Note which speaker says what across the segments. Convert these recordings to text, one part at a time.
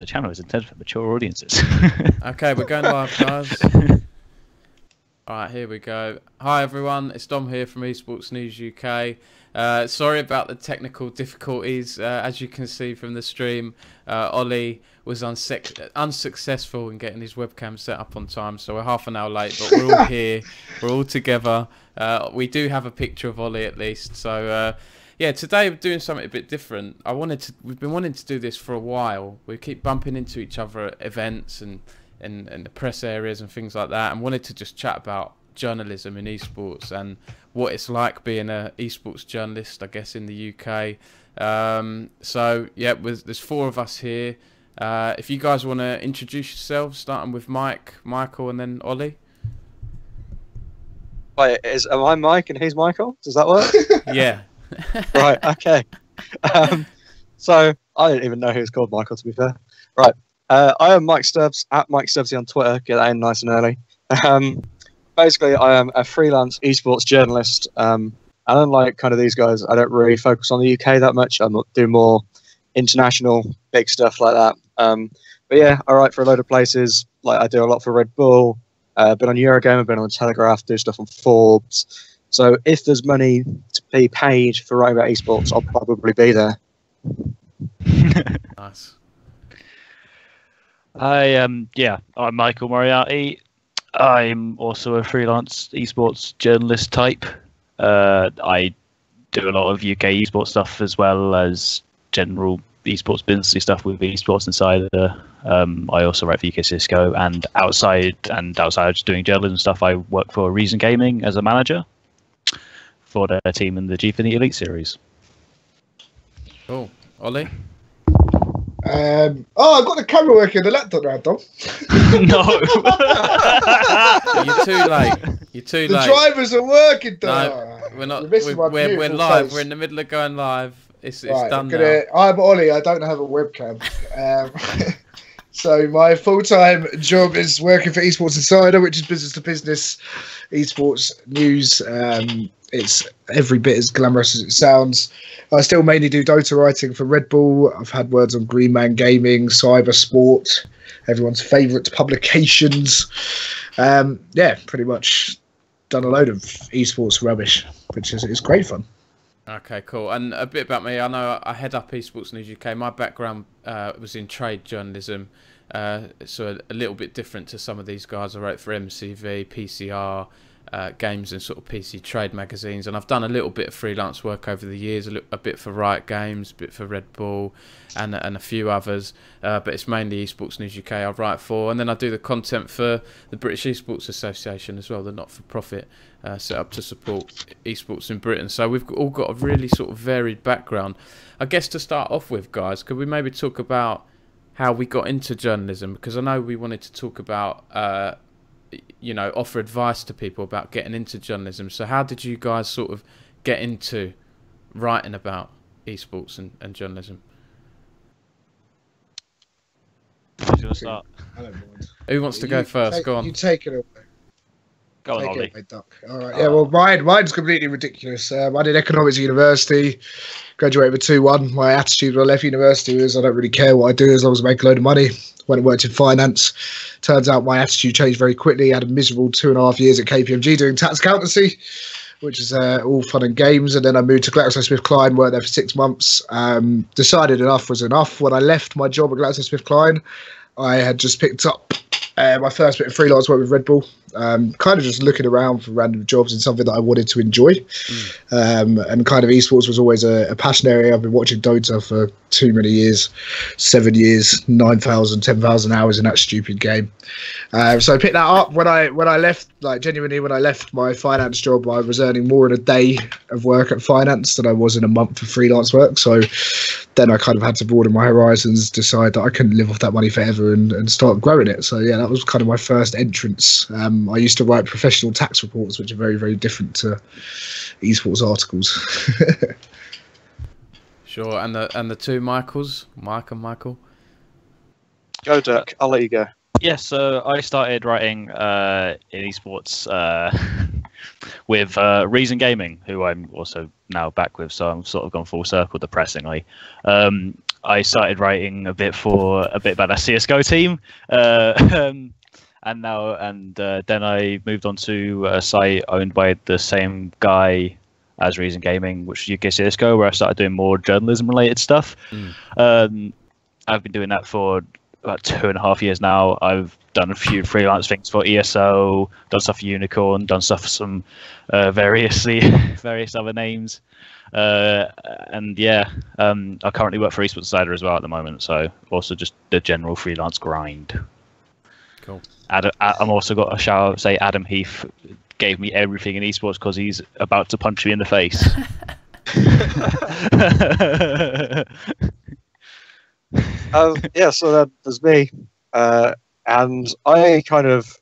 Speaker 1: the channel is intended for mature audiences.
Speaker 2: Okay, we're going live, guys. All right, here we go. Hi, everyone. It's Dom here from Esports News UK. Uh, sorry about the technical difficulties. Uh, as you can see from the stream, uh, Ollie was unsec- unsuccessful in getting his webcam set up on time, so we're half an hour late, but we're all here. We're all together. Uh, we do have a picture of Ollie at least. So, uh, yeah, today we're doing something a bit different. I wanted to. We've been wanting to do this for a while. We keep bumping into each other at events and and, and the press areas and things like that, and wanted to just chat about journalism in esports and what it's like being a esports journalist, I guess, in the UK. Um, so yeah, with, there's four of us here. Uh, if you guys want to introduce yourselves, starting with Mike, Michael, and then Ollie.
Speaker 3: Wait, is am I Mike and he's Michael? Does that work?
Speaker 2: Yeah.
Speaker 3: Right. Okay. Um, so I didn't even know he was called Michael. To be fair. Right. Uh, I am Mike Stubbs at Mike Stubbsy on Twitter. Get that in nice and early. Um, basically, I am a freelance esports journalist. Um, and unlike kind of these guys, I don't really focus on the UK that much. I do more international big stuff like that. Um, but yeah, I write for a load of places. Like I do a lot for Red Bull. Uh, been on Eurogamer, been on Telegraph, do stuff on Forbes. So if there's money to be paid for writing about esports, I'll probably be there.
Speaker 2: Nice.
Speaker 1: I um yeah, I'm Michael Moriarty. I'm also a freelance esports journalist type. Uh, I do a lot of UK esports stuff as well as general esports businessy stuff with Esports Insider. Um, I also write for UK CS:GO and outside and outside of just doing journalism stuff. I work for Reason Gaming as a manager for their team in the Gfinity Elite Series.
Speaker 2: Cool. Ollie.
Speaker 4: Um, oh, I've got the camera working on the laptop now, Dom.
Speaker 1: no.
Speaker 2: You're too late. You're too
Speaker 4: The
Speaker 2: late.
Speaker 4: The drivers are working, Dom.
Speaker 2: No, we're not.
Speaker 4: You're
Speaker 2: We're, we're, we're live.
Speaker 4: face.
Speaker 2: We're in the middle of going live. It's, it's
Speaker 4: Right,
Speaker 2: done
Speaker 4: I'm gonna,
Speaker 2: now.
Speaker 4: I'm Ollie. I don't have a webcam. Um, so my full-time job is working for Esports Insider, which is business to business esports news. Um, it's every bit as glamorous as it sounds. I still mainly do Dota writing for Red Bull. I've had words on Green Man Gaming, Cyber Sport, everyone's favourite publications. Um, yeah, pretty much done a load of esports rubbish, which is, is great fun.
Speaker 2: Okay, cool. And a bit about me. I know I head up Esports News UK. My background uh, was in trade journalism, uh, so a, a little bit different to some of these guys. I wrote for MCV, PCR, uh, games, and sort of PC trade magazines. And I've done a little bit of freelance work over the years. A, li- a bit for Riot Games, a bit for Red Bull, and and a few others. Uh, but it's mainly Esports News UK I write for, and then I do the content for the British Esports Association as well, the not-for-profit uh, set up to support esports in Britain. So we've all got a really sort of varied background. I guess to start off with, guys, could we maybe talk about how we got into journalism? Because I know we wanted to talk about, uh, you know, offer advice to people about getting into journalism. So how did you guys sort of get into writing about esports and, and journalism?
Speaker 1: Who's gonna start?
Speaker 4: I don't mind.
Speaker 2: Who wants to go first?
Speaker 4: take-
Speaker 2: Go on.
Speaker 4: You take it away.
Speaker 1: Go on,
Speaker 4: Take
Speaker 1: Ollie.
Speaker 4: it away, Duck. All right. Yeah. Well, mine, mine's completely ridiculous. Um, I did economics at university, graduated with two one. My attitude when I left university was I don't really care what I do as long as I make a load of money. Went and worked in finance. Turns out my attitude changed very quickly. I had a miserable two and a half years at KPMG doing tax accountancy, which is uh, all fun and games. And then I moved to GlaxoSmithKline, worked there for six months. Um, decided enough was enough. When I left my job at GlaxoSmithKline, I had just picked up uh, my first bit of freelance work with Red Bull. Um, kind of just looking around for random jobs and something that I wanted to enjoy. Um, and kind of esports was always a, a passion area. I've been watching Dota for too many years, seven years, 9,000, 10,000 hours in that stupid game. Uh, so I picked that up when I when I left. Like genuinely, when I left my finance job, I was earning more in a day of work at finance than I was in a month of freelance work. So then I kind of had to broaden my horizons, decide that I couldn't live off that money forever, and, and start growing it. So yeah, that was kind of my first entrance. Um, I used to write professional tax reports, which are very very different to esports articles.
Speaker 2: Sure. And the and the two Michaels, Mike and Michael.
Speaker 3: Go, Duck. I'll let you go.
Speaker 1: Yes, so I started writing uh, in esports uh, with uh, Reason Gaming, who I'm also now back with. So I'm sort of gone full circle, depressingly. Um, I started writing a bit for a bit about a CS:GO team, uh, um, and now and uh, then I moved on to a site owned by the same guy as Reason Gaming, which is UK CS:GO, where I started doing more journalism-related stuff.
Speaker 2: Mm.
Speaker 1: Um, I've been doing that for about two and a half years now. I've done a few freelance things for ESO, done stuff for Unicorn, done stuff for some uh, variously various other names. Uh, and yeah, um, I currently work for Esports Insider as well at the moment, so also just the general freelance grind.
Speaker 2: Cool.
Speaker 1: Adam, I'm also got a shout out, say Adam Heath gave me everything in esports because he's about to punch me in the face.
Speaker 3: um, yeah, so that was me. Uh, and I kind of,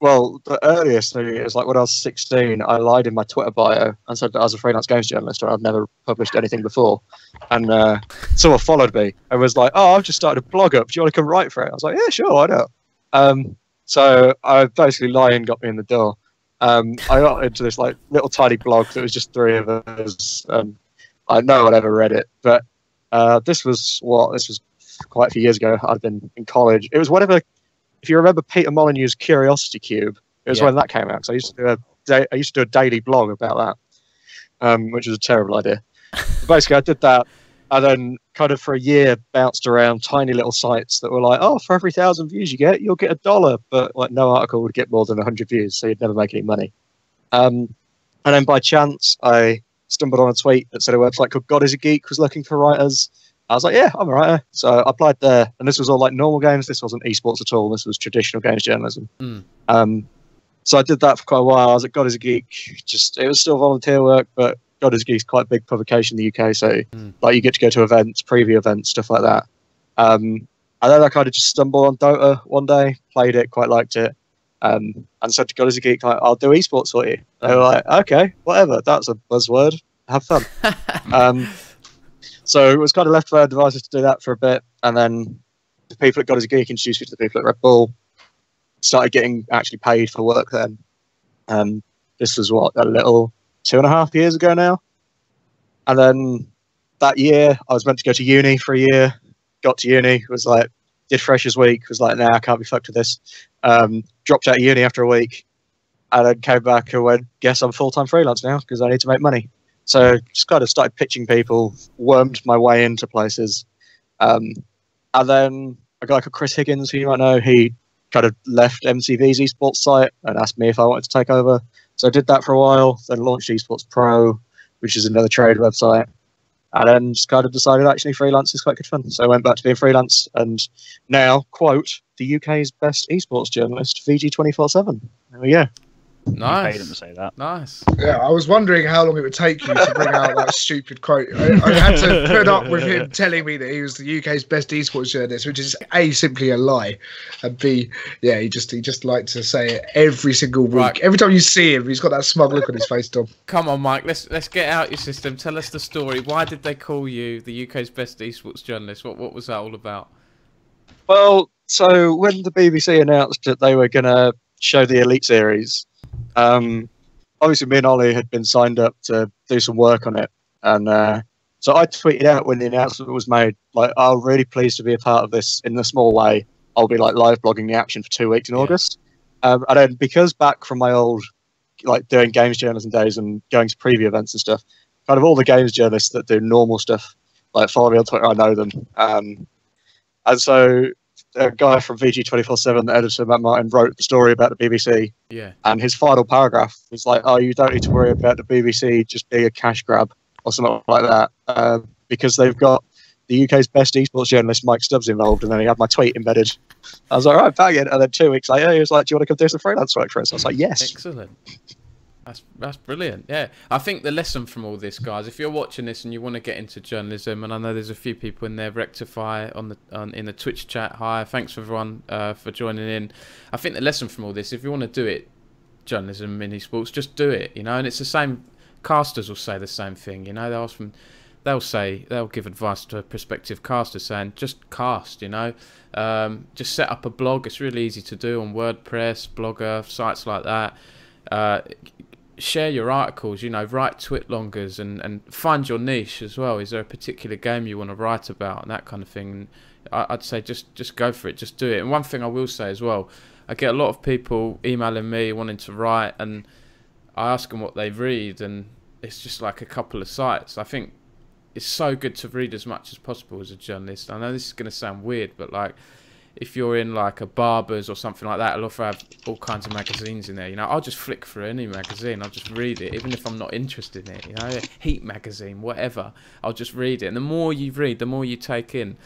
Speaker 3: well, the earliest thing is like when I was 16, I lied in my Twitter bio and said that I was a freelance games journalist and I'd never published anything before. And uh, someone followed me and was like, oh, I've just started a blog up. Do you want to come write for it? I was like, yeah, sure, why not? Um, so I basically Lion got me in the door. Um, I got into this like little tiny blog that was just three of us. And I no one ever read it, but uh, this was what this was quite a few years ago. I'd been in college. It was whatever. If you remember Peter Molyneux's Curiosity Cube, it was
Speaker 2: Yeah.
Speaker 3: when that came out. So I used to do a da- I used to do a daily blog about that, um, which was a terrible idea. Basically, I did that, and then kind of for a year bounced around tiny little sites that were like, oh, for every thousand views you get, you'll get a dollar, but like no article would get more than hundred views, so you'd never make any money. Um, and then by chance, I stumbled on a tweet that said a website called God is a Geek was looking for writers. I was like, yeah, I'm a writer. So I applied there, and this was all like normal games. This wasn't esports at all. This was traditional games journalism.
Speaker 2: Mm.
Speaker 3: Um, so I did that for quite a while. I was at God is a Geek. Just it was still volunteer work, but God is a Geek quite a big publication in the UK. So
Speaker 2: Mm.
Speaker 3: like you get to go to events, preview events, stuff like that. Um, and then I kind of just stumbled on Dota one day, played it, quite liked it, um, and said to God is a Geek, like, I'll do esports for you. They were like, okay, whatever. That's a buzzword. Have fun. um, so it was kind of left for devices to do that for a bit, and then the people at God is a Geek introduced me to the people at Red Bull. Started getting actually paid for work then. Um, this was what a little two and a half years ago now, and then that year I was meant to go to uni for a year. Got to uni, was like did freshers week, was like, nah, I can't be fucked with this. Um, dropped out of uni after a week, and then came back and went, guess I'm full time freelance now because I need to make money. So just kind of started pitching people, wormed my way into places. Um, and then a guy called Chris Higgins, who you might know, he kind of left MCV's esports site and asked me if I wanted to take over. So I did that for a while, then launched Esports Pro, which is another trade website. And then just kind of decided actually freelance is quite good fun. So I went back to being freelance and now, quote, the UK's best esports journalist, VG247. There we go.
Speaker 1: You paid him to
Speaker 2: Nice.
Speaker 1: say that.
Speaker 2: Nice.
Speaker 4: Yeah, I was wondering how long it would take you to bring out that stupid quote. I, I had to put up with him telling me that he was the UK's best esports journalist, which is a simply a lie, and b yeah, he just he just liked to say it every single week.
Speaker 2: Right.
Speaker 4: Every time you see him, he's got that smug look on his face, Tom.
Speaker 2: Come on, Mike. Let's let's get out your system. Tell us the story. Why did they call you the UK's best esports journalist? What what was that all about?
Speaker 3: Well, so when the BBC announced that they were going to show the Elite Series, um, obviously me and Ollie had been signed up to do some work on it, and uh, so I tweeted out when the announcement was made, like, "I'm really pleased to be a part of this in a small way. I'll be like live blogging the action for two weeks in
Speaker 2: Yeah.
Speaker 3: August." Um, and then because back from my old, like doing games journalism days and going to preview events and stuff, kind of all the games journalists that do normal stuff, like follow me on Twitter, I know them. Um, and so a guy from VG twenty four seven, the editor Matt Martin, wrote the story about the BBC,
Speaker 2: Yeah.
Speaker 3: and his final paragraph was like, "Oh, you don't need to worry about the BBC just being a cash grab or something like that, uh, because they've got the UK's best esports journalist Mike Stubbs involved." And then he had my tweet embedded. I was like, "All right, bang it." And then two weeks later, he was like, "Do you want to come do some freelance work for us?" I was like, "Yes."
Speaker 2: Excellent. That's that's brilliant. Yeah, I think the lesson from all this, guys, if you're watching this and you want to get into journalism, and I know there's a few people in there, rectify on the on, in the Twitch chat. Hi, thanks for everyone uh, for joining in. I think the lesson from all this, if you want to do it, journalism, mini sports, just do it. You know, and it's the same. Casters will say the same thing. You know, they'll ask from, they'll say they'll give advice to prospective caster saying just cast. You know, um, just set up a blog. It's really easy to do on WordPress, Blogger, sites like that. Uh, share your articles. You know, write twitlongers and and find your niche as well. Is there a particular game you want to write about and that kind of thing? I, I'd say just just go for it, just do it. And one thing I will say as well, I get a lot of people emailing me wanting to write, and I ask them what they read, and it's just like a couple of sites. I think it's so good to read as much as possible as a journalist. I know this is going to sound weird, but like if you're in like a Barbers or something like that, I'll often have all kinds of magazines in there. You know, I'll just flick through any magazine. I'll just read it, even if I'm not interested in it. You know, Heat magazine, whatever. I'll just read it. And the more you read, the more you take in.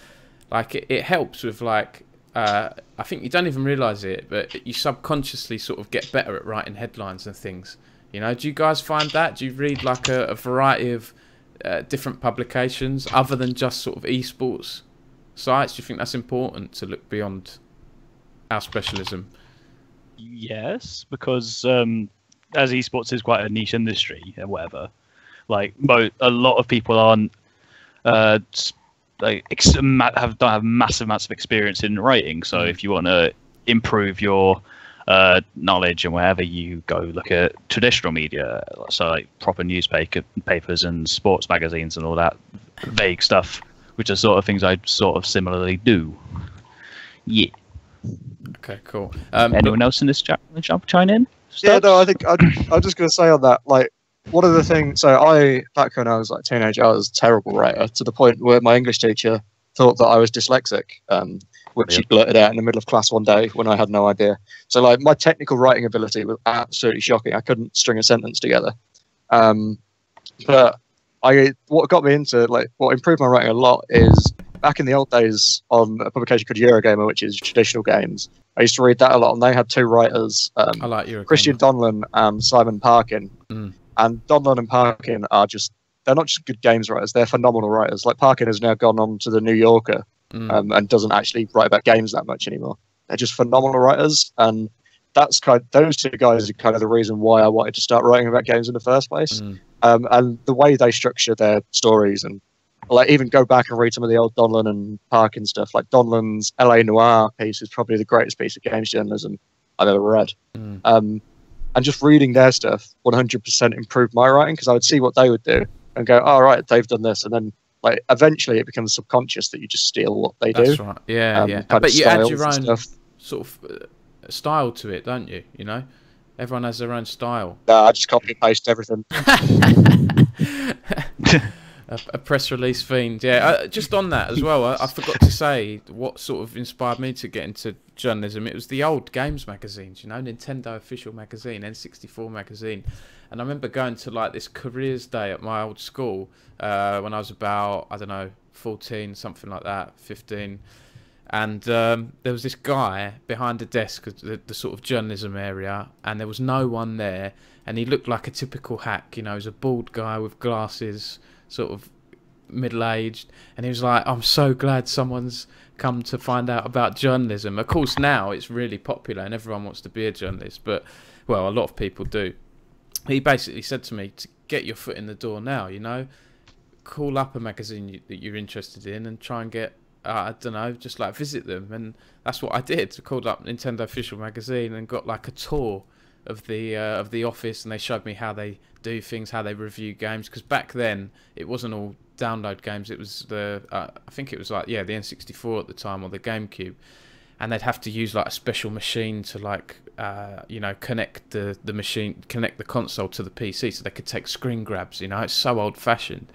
Speaker 2: Like it, it helps with like. Uh, I think you don't even realise it, but you subconsciously sort of get better at writing headlines and things. You know, do you guys find that? Do you read like a, a variety of uh, different publications other than just sort of esports sites? Do you think that's important to look beyond our specialism?
Speaker 1: Yes, because um, as esports is quite a niche industry and whatever, like a lot of people aren't uh, like ex- have don't have massive amounts of experience in writing. So
Speaker 2: Mm.
Speaker 1: if you want to improve your uh, knowledge and wherever you go, look at traditional media, so like proper newspaper papers and sports magazines and all that vague stuff, which are sort of things I sort of similarly do. Yeah.
Speaker 2: Okay, cool. Um,
Speaker 1: Anyone else in this chat jump chime in?
Speaker 3: Yeah,
Speaker 1: Stubbs?
Speaker 3: no, I think I, I was just going to say on that, like, one of the things. So I back when I was like a teenager, I was a terrible writer to the point where my English teacher thought that I was dyslexic, um, which she blurted out in the middle of class one day when I had no idea. So like my technical writing ability was absolutely shocking. I couldn't string a sentence together. Um, but I what got me into like what improved my writing a lot is back in the old days on a publication called Eurogamer, which is traditional games. I used to read that a lot, and they had two writers. Um,
Speaker 2: I like
Speaker 3: Christian Donlan and Simon Parkin.
Speaker 2: Mm.
Speaker 3: And Donlan and Parkin are just, they're not just good games writers, they're phenomenal writers. Like Parkin has now gone on to the New Yorker
Speaker 2: Mm.
Speaker 3: um, and doesn't actually write about games that much anymore. They're just phenomenal writers. And that's kind of, those two guys are kind of the reason why I wanted to start writing about games in the first place.
Speaker 2: Mm.
Speaker 3: Um, and the way they structure their stories and like even go back and read some of the old Donlan and Parkin stuff. Like Donlan's LA Noire piece is probably the greatest piece of games journalism I've ever read.
Speaker 2: Mm.
Speaker 3: Um, and just reading their stuff 100% improved my writing because I would see what they would do and go, all right, they've done this. And then like eventually it becomes subconscious that you just steal what they
Speaker 2: That's
Speaker 3: do.
Speaker 2: right. Yeah,
Speaker 3: um,
Speaker 2: yeah. But you add your own
Speaker 3: stuff.
Speaker 2: sort of uh, style to it, don't you? You know, everyone has their own style.
Speaker 3: No, I just copy and paste everything.
Speaker 2: a, a press release fiend. Yeah, uh, just on that as well. I, I forgot to say what sort of inspired me to get into journalism. It was the old games magazines, you know, Nintendo official magazine, N64 magazine. And I remember going to like this careers day at my old school uh, when I was about I don't know 14, something like that, 15. And um, there was this guy behind the desk, the, the sort of journalism area, and there was no one there. And he looked like a typical hack, you know, he was a bald guy with glasses, sort of middle aged. And he was like, I'm so glad someone's come to find out about journalism. Of course, now it's really popular and everyone wants to be a journalist, but, well, a lot of people do. He basically said to me to get your foot in the door now, you know, call up a magazine you, that you're interested in and try and get uh, I don't know, just like visit them, and that's what I did. I called up Nintendo official magazine and got like a tour of the uh, of the office, and they showed me how they do things, how they review games. Because back then it wasn't all download games; it was the uh, I think it was like yeah the N64 at the time or the GameCube, and they'd have to use like a special machine to like uh, you know connect the the machine connect the console to the PC so they could take screen grabs. You know, it's so old fashioned.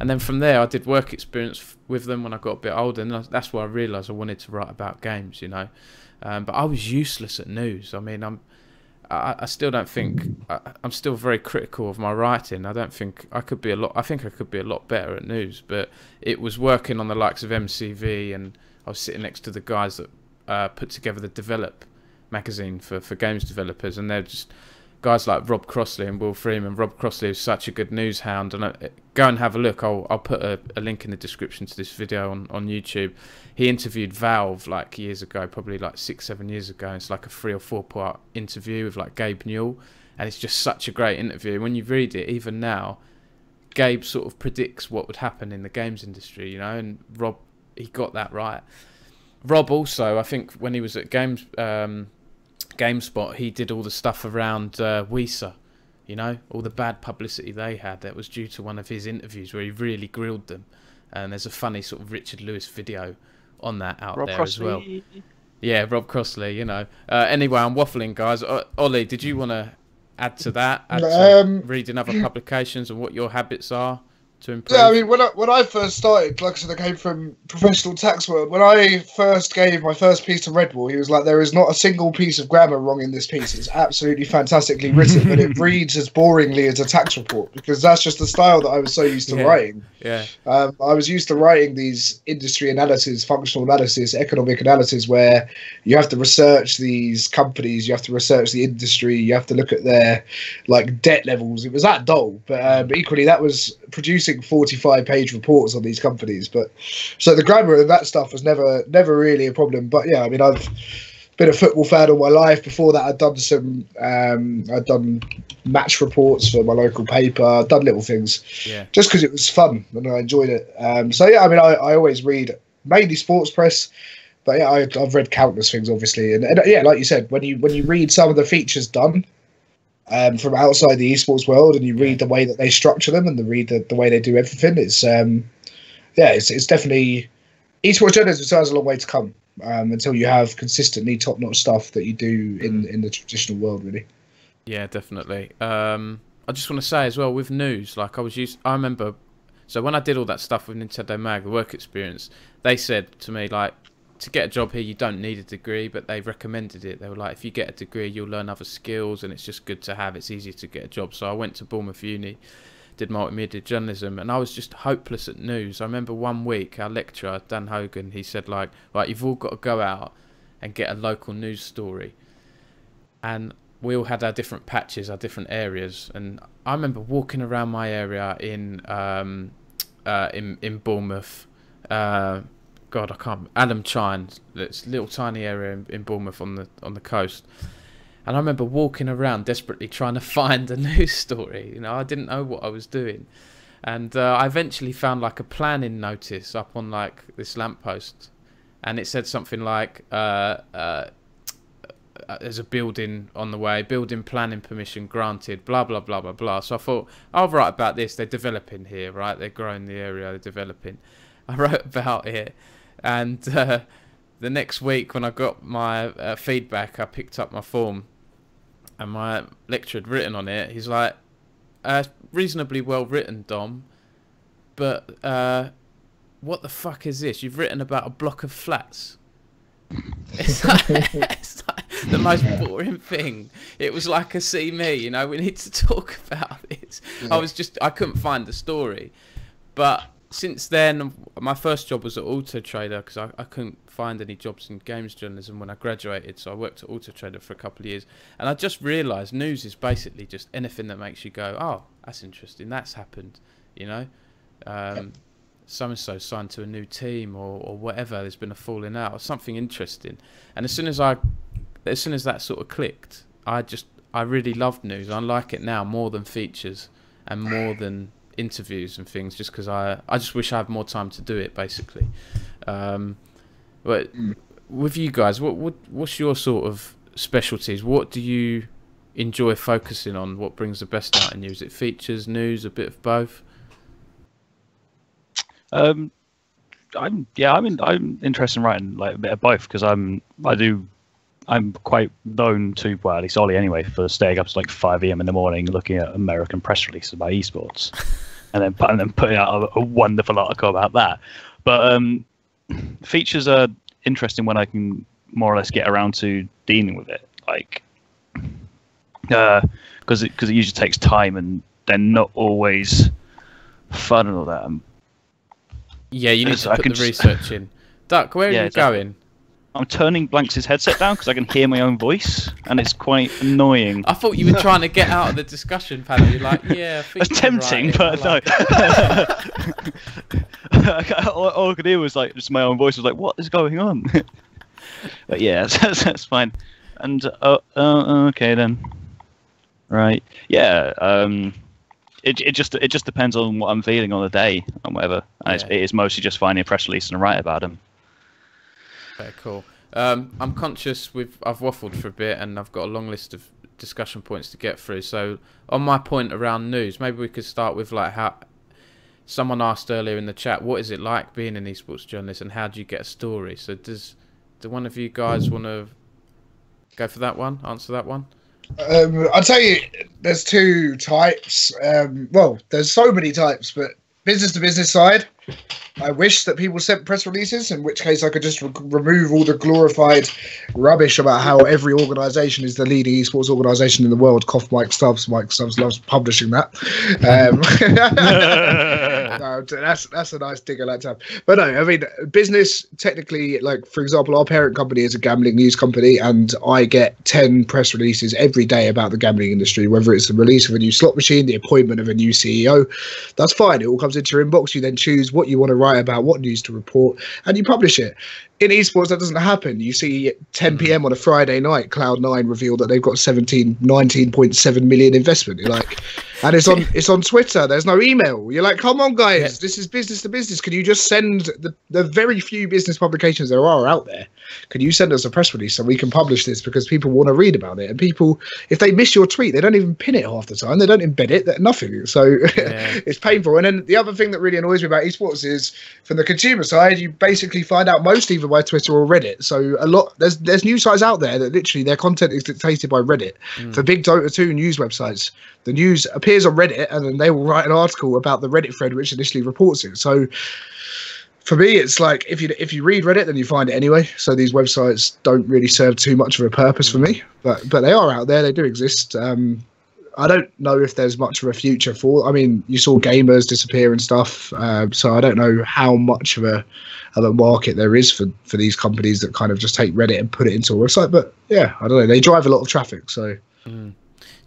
Speaker 2: And then from there, I did work experience with them when I got a bit older, and that's- where I realised I wanted to write about games, you know. Um, but I was useless at news. I mean, I'm, I, I still don't think I, I'm still very critical of my writing. I don't think I could be a lot. I think I could be a lot better at news. But it was working on the likes of MCV, and I was sitting next to the guys that uh, put together the Develop magazine for for games developers, and they're just guys like Rob Crossley and Will Freeman. Rob Crossley is such a good news hound, and uh, go and have a look. I'll I'll put a, a link in the description to this video on, on YouTube. He interviewed Valve like years ago, probably like six seven years ago. It's like a three or four part interview with like Gabe Newell, and it's just such a great interview. When you read it, even now, Gabe sort of predicts what would happen in the games industry, you know, and Rob he got that right. Rob also, I think, when he was at Games um, GameSpot, he did all the stuff around uh, Weezer. You know, all the bad publicity they had that was due to one of his interviews where he really grilled them. And there's a funny sort of Richard Lewis video on that out
Speaker 1: Rob
Speaker 2: there
Speaker 1: Crossley.
Speaker 2: as well. Yeah, Rob Crossley, you know. Uh, anyway, I'm waffling, guys. Uh, Ollie, did you want to add to that? Add to
Speaker 4: Um,
Speaker 2: reading other publications and what your habits are to improve?
Speaker 4: Yeah, I mean, when I, when I first started, like I said, I came from professional tax world. When I first gave my first piece to Red Bull, he was like, "There is not a single piece of grammar wrong in this piece. It's absolutely fantastically written, but it reads as boringly as a tax report because that's just the style that I was so used to
Speaker 2: Yeah.
Speaker 4: writing.
Speaker 2: yeah,
Speaker 4: Um, I was used to writing these industry analysis, functional analysis, economic analysis, where you have to research these companies, you have to research the industry, you have to look at their like debt levels. It was that dull, but, uh, but equally that was producing forty-five page reports on these companies. But so the grammar of that stuff was never never really a problem. But yeah, I mean I've been a football fan all my life. Before that, I'd done some. Um, I'd done match reports for my local paper. I'd done little things
Speaker 2: yeah,
Speaker 4: just because it was fun and I enjoyed it. Um, so yeah, I mean, I, I always read mainly sports press, but yeah, I, I've read countless things, obviously, and, and yeah, like you said, when you when you read some of the features done um, from outside the esports world, and you read the way that they structure them and the read the, the way they do everything, it's um, yeah, it's it's definitely esports journalism still has a long way to come. Um, until you have consistently top-notch stuff that you do in, in the traditional world, really.
Speaker 2: yeah, definitely. Um, I just want to say as well with news, like I was used. I remember, so when I did all that stuff with Nintendo Mag, the work experience, they said to me like, to get a job here, you don't need a degree, but they recommended it. They were like, if you get a degree, you'll learn other skills, and it's just good to have. It's easier to get a job. So I went to Bournemouth Uni, did multimedia journalism, and I was just hopeless at news. I remember one week our lecturer Dan Hogan, he said like, right, you've all got to go out and get a local news story, and we all had our different patches, our different areas, and I remember walking around my area in um, uh, in in Bournemouth. Uh, God, I can't. Alum Chine, it's a little tiny area in, in Bournemouth on the on the coast. And I remember walking around desperately trying to find a news story. You know, I didn't know what I was doing, and uh, I eventually found like a planning notice up on like this lamppost, and it said something like, uh, uh, uh, "There's a building on the way. Building planning permission granted." Blah blah blah blah blah. So I thought I'll write about this. They're developing here, right? They're growing the area. They're developing. I wrote about it, and uh, the next week when I got my uh, feedback, I picked up my form, and my lecturer had written on it. He's like, uh, "Reasonably well written, Dom, but uh, what the fuck is this? You've written about a block of flats." It's like, it's like the most boring thing. It was like a see me, you know. We need to talk about this. I was just I couldn't find the story, but since then, my first job was at Auto Trader because I, I couldn't find any jobs in games journalism when I graduated. So I worked at Auto Trader for a couple of years, and I just realised news is basically just anything that makes you go, "Oh, that's interesting. That's happened," you know. Um, so and so signed to a new team or, or whatever. There's been a falling out or something interesting. And as soon as I, as soon as that sort of clicked, I just I really loved news. I like it now more than features and more than interviews and things. Just because I I just wish I had more time to do it basically. Um, but with you guys, what what what's your sort of specialties? What do you enjoy focusing on? What brings the best out in you? Is it features, news, a bit of both?
Speaker 1: Um, I'm yeah, I'm in, I'm interested in writing like a bit of both because I'm I do I'm quite known to well at least Ollie anyway for staying up to like five a.m. in the morning looking at American press releases about esports, and then and then putting out a, a wonderful article about that. But um, features are interesting when I can more or less get around to dealing with it, like because it because it usually takes time and they're not always fun and all that. And
Speaker 2: Yeah, you need
Speaker 1: So
Speaker 2: to
Speaker 1: I
Speaker 2: put
Speaker 1: can
Speaker 2: the
Speaker 1: just-
Speaker 2: research in. Duck, where are you
Speaker 1: exactly.
Speaker 2: going?
Speaker 1: I'm turning Blanks' headset down because I can hear my own voice, and it's quite annoying.
Speaker 2: I thought you were trying to get out of the discussion panel. You're like, yeah,
Speaker 1: It's tempting,
Speaker 2: I
Speaker 1: but no.
Speaker 2: like it.
Speaker 1: all, all I could hear was like just my own voice was like, "What is going on?" but yeah, that's, that's fine. And uh, uh, okay then, right? Yeah. Um, it it just it just depends on what I'm feeling on the day and whatever. And it's, it is mostly just finding a press release and write about them.
Speaker 2: Okay, cool. Um, I'm conscious with I've waffled for a bit and I've got a long list of discussion points to get through. So on my point around news, maybe we could start with like how someone asked earlier in the chat, what is it like being an esports journalist, and how do you get a story? So does do one of you guys want to go for that one? Answer that one.
Speaker 4: Um, I'll tell you, there's two types. Um, well, there's so many types, but business to business side, I wish that people sent press releases, in which case I could just re- remove all the glorified rubbish about how every organisation is the leading esports organisation in the world. Cough Mike Stubbs. Mike Stubbs loves publishing that. Um, that's that's a nice dig I like to have. But no, I mean business technically, like for example, our parent company is a gambling news company, and I get ten press releases every day about the gambling industry, whether it's the release of a new slot machine, the appointment of a new CEO. That's fine. It all comes into your inbox. You then choose what you want to write about, what news to report, and you publish it in esports that doesn't happen. You see 10 mm. p.m on a friday night cloud9 revealed that they've got 17 19.7 million investment. You're like and it's on it's on twitter. There's no email. You're like come on guys.
Speaker 2: Yeah.
Speaker 4: this is business to business. Can you just send the, the very few business publications there are out there? Can you send us a press release so we can publish this because people want to read about it? And people if they miss your tweet they don't even pin it half the time. They don't embed it. Nothing. So
Speaker 2: Yeah.
Speaker 4: it's painful. And then the other thing that really annoys me about esports is from the consumer side you basically find out most either by twitter or reddit. So a lot there's there's news sites out there that literally their content is dictated by reddit. For big dota 2 news websites the news appears on reddit and then they will write an article about the reddit thread which initially reports it. So for me it's like if you if you read reddit then you find it anyway. So these websites don't really serve too much of a purpose for me but but they are out there. They do exist. Um I don't know if there's much of a future for. I mean, you saw gamers disappear and stuff, uh, so I don't know how much of a of a market there is for for these companies that kind of just take Reddit and put it into a website. But yeah, I don't know. They drive a lot of traffic, so
Speaker 2: Do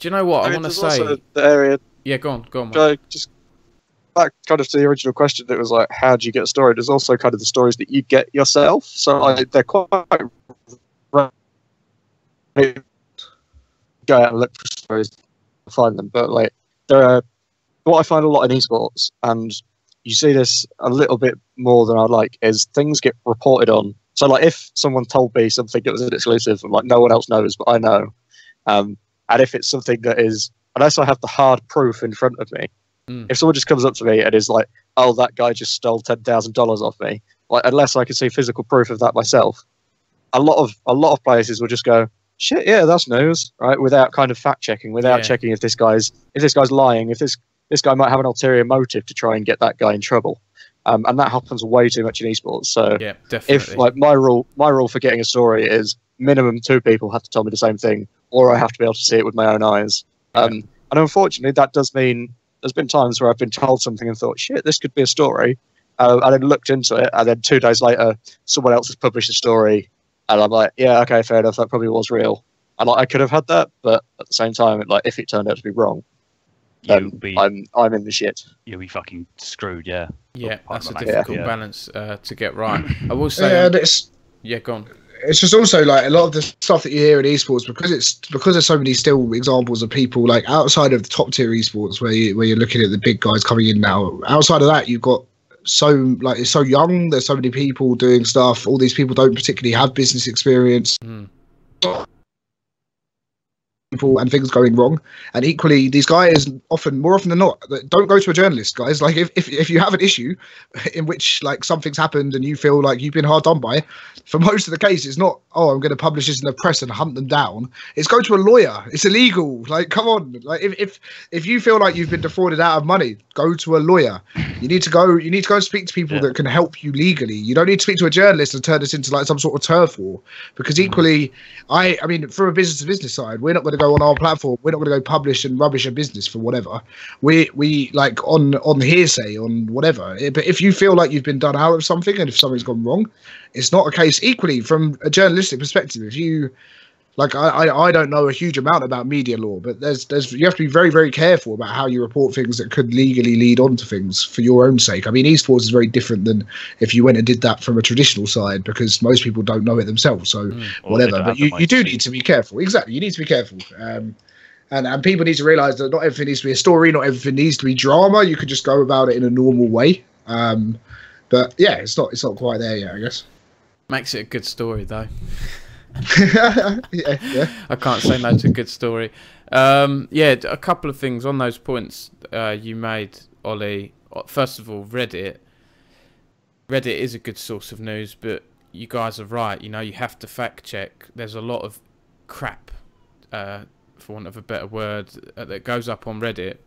Speaker 2: you know what I,
Speaker 3: mean,
Speaker 2: want to say?
Speaker 3: also the area
Speaker 2: Yeah, go on, go on. Mike.
Speaker 3: Just back kind of to the original question that was like, how do you get a story? There's also kind of the stories that you get yourself. So like, they're quite go out and look for stories to find them. But like there are what I find a lot in esports, and you see this a little bit more than I'd like, is things get reported on. So like if someone told me something that was an exclusive and like no one else knows, but I know, um, and if it's something that is unless I have the hard proof in front of me,
Speaker 2: Mm.
Speaker 3: if someone just comes up to me and is like, "Oh, that guy just stole ten thousand dollars off me," like unless I can see physical proof of that myself, a lot of a lot of places will just go, "Shit, yeah, that's news," right? Without kind of fact checking, without
Speaker 2: Yeah.
Speaker 3: checking if this guy's if this guy's lying, if this this guy might have an ulterior motive to try and get that guy in trouble, um, and that happens way too much in esports. So
Speaker 2: yeah, definitely.
Speaker 3: if like my rule my rule for getting a story is minimum two people have to tell me the same thing or i have to be able to see it with my own eyes um, and unfortunately that does mean there's been times where i've been told something and thought shit this could be a story uh, and then looked into it and then two days later someone else has published a story and i'm like yeah okay fair enough that probably was real and like, i could have had that but at the same time like if it turned out to be wrong then
Speaker 1: be
Speaker 3: i'm i'm in the shit
Speaker 1: you'll be fucking screwed. Yeah.
Speaker 2: yeah, that's a difficult
Speaker 1: Yeah.
Speaker 2: balance uh, to get right. I will say,
Speaker 4: yeah, and it's
Speaker 2: yeah, go on.
Speaker 4: it's just also like a lot of the stuff that you hear in esports because it's because there's so many still examples of people like outside of the top tier esports where you where you're looking at the big guys coming in now. Outside of that, you've got so like it's so young. There's so many people doing stuff. All these people don't particularly have business experience.
Speaker 2: Mm.
Speaker 4: People and things going wrong, and equally, these guys often, more often than not, don't go to a journalist. Guys, like if, if if you have an issue in which like something's happened and you feel like you've been hard done by, for most of the case, it's not, oh, I'm going to publish this in the press and hunt them down. It's go to a lawyer. It's illegal. Like, come on. Like, if, if, if you feel like you've been defrauded out of money, go to a lawyer. You need to go, you need to go and speak to people
Speaker 1: Yeah.
Speaker 4: that can help you legally. You don't need to speak to a journalist and turn this into like some sort of turf war. Because equally, I, I mean, from a business to business side, we're not going to go on our platform. We're not going to go publish and rubbish a business for whatever. We, we like on, on hearsay, on whatever. Eh, But if you feel like you've been done out of something and if something's gone wrong, it's not a case equally from a journalistic perspective if you like I, I i don't know a huge amount about media law but there's there's you have to be very very careful about how you report things that could legally lead on to things for your own sake. I mean esports is very different than if you went and did that from a traditional side because most people don't know it themselves so
Speaker 1: Or they
Speaker 4: whatever. but you, you do
Speaker 1: mindset.
Speaker 4: need to be careful. Exactly. You need to be careful. Um and, and people need to realize that not everything needs to be a story not everything needs to be drama. You could just go about it in a normal way. Um but yeah it's not it's not quite there yet i guess.
Speaker 2: Makes it a good story though.
Speaker 4: yeah.
Speaker 2: I can't say no to a good story. Um, yeah, a couple of things on those points uh, you made, Ollie. First of all, Reddit. Reddit is a good source of news, but you guys are right. You know, you have to fact check. There's a lot of crap, uh, for want of a better word, uh, that goes up on Reddit.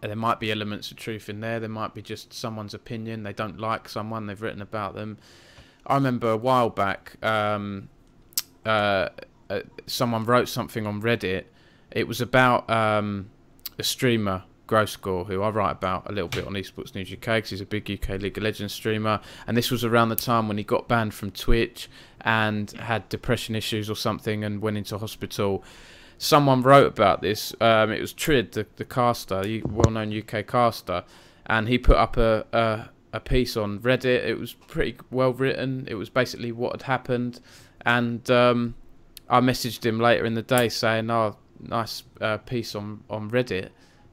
Speaker 2: There might be elements of truth in there. There might be just someone's opinion. They don't like someone. They've written about them. I remember a while back, um, uh, uh, someone wrote something on Reddit. It was about um, a streamer, Grossie Gore, who I write about a little bit on Esports News UK because he's a big UK League of Legends streamer. And this was around the time when he got banned from Twitch and had depression issues or something and went into hospital. Someone wrote about this. Um, it was Trid, the, the caster, well-known UK caster, and he put up a, a a piece on Reddit. It was pretty well written. It was basically what had happened, and um, I messaged him later in the day saying, "Oh, nice uh, piece on on Reddit,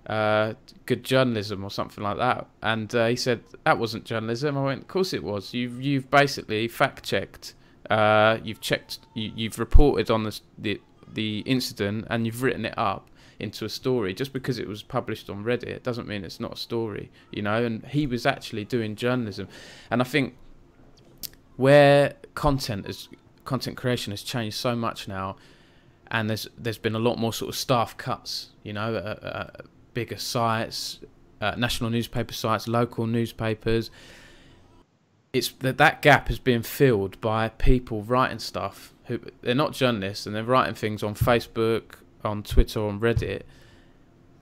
Speaker 2: uh, good journalism or something like that." And uh, he said that wasn't journalism. I went, "Of course it was. You've you've basically fact checked. Uh, you've checked. You, have reported on the, the the incident and you've written it up." into a story just because it was published on Reddit doesn't mean it's not a story you know and he was actually doing journalism and I think where content is content creation has changed so much now and there's there's been a lot more sort of staff cuts you know uh, uh, bigger sites uh, national newspaper sites local newspapers it's that that gap is being filled by people writing stuff who they're not journalists and they're writing things on Facebook on Twitter on Reddit,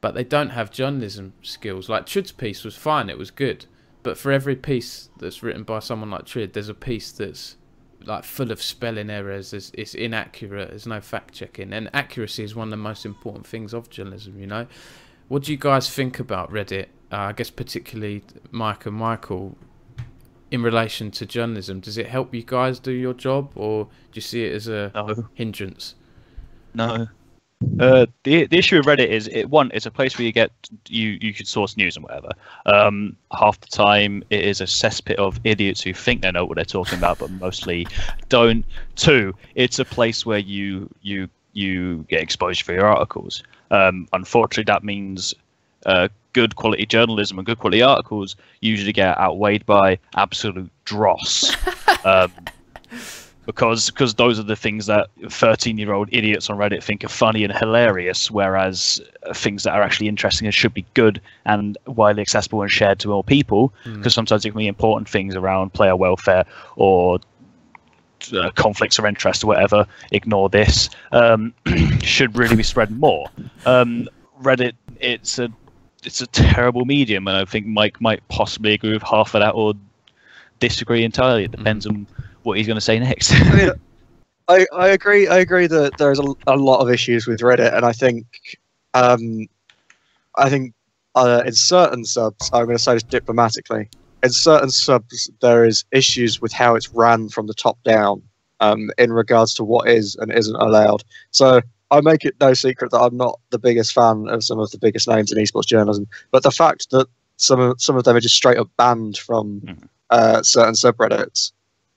Speaker 2: but they don't have journalism skills. Like Trid's piece was fine, it was good, but for every piece that's written by someone like Trid, there's a piece that's like full of spelling errors. It's, it's inaccurate. There's no fact checking, and accuracy is one of the most important things of journalism. You know, what do you guys think about Reddit? Uh, I guess particularly Mike and Michael in relation to journalism. Does it help you guys do your job, or do you see it as a
Speaker 1: no.
Speaker 2: hindrance?
Speaker 1: No, uh, the the issue with Reddit is it one it's a place where you get you you can source news and whatever. Um, half the time it is a cesspit of idiots who think they know what they're talking about but mostly don't. Two, it's a place where you you you get exposure for your articles. Um, unfortunately, that means uh, good quality journalism and good quality articles usually get outweighed by absolute dross. um, because because those are the things that 13 year old idiots on reddit think are funny and hilarious whereas uh, things that are actually interesting and should be good and widely accessible and shared to more people because mm. sometimes it can be important things around player welfare or uh, conflicts of interest or whatever ignore this um, should really be spread more um, reddit it's a it's a terrible medium and i think mike might possibly agree with half of that or disagree entirely it depends mm. on what he's going to say next.
Speaker 3: I, mean, I, I agree. I agree that there's a, a lot of issues with Reddit, and I think, um, I think uh, in certain subs, I'm going to say this diplomatically, in certain subs there is issues with how it's ran from the top down, um, in regards to what is and isn't allowed. So I make it no secret that I'm not the biggest fan of some of the biggest names in esports journalism, but the fact that some of some of them are just straight up banned from hmm. uh, certain subreddits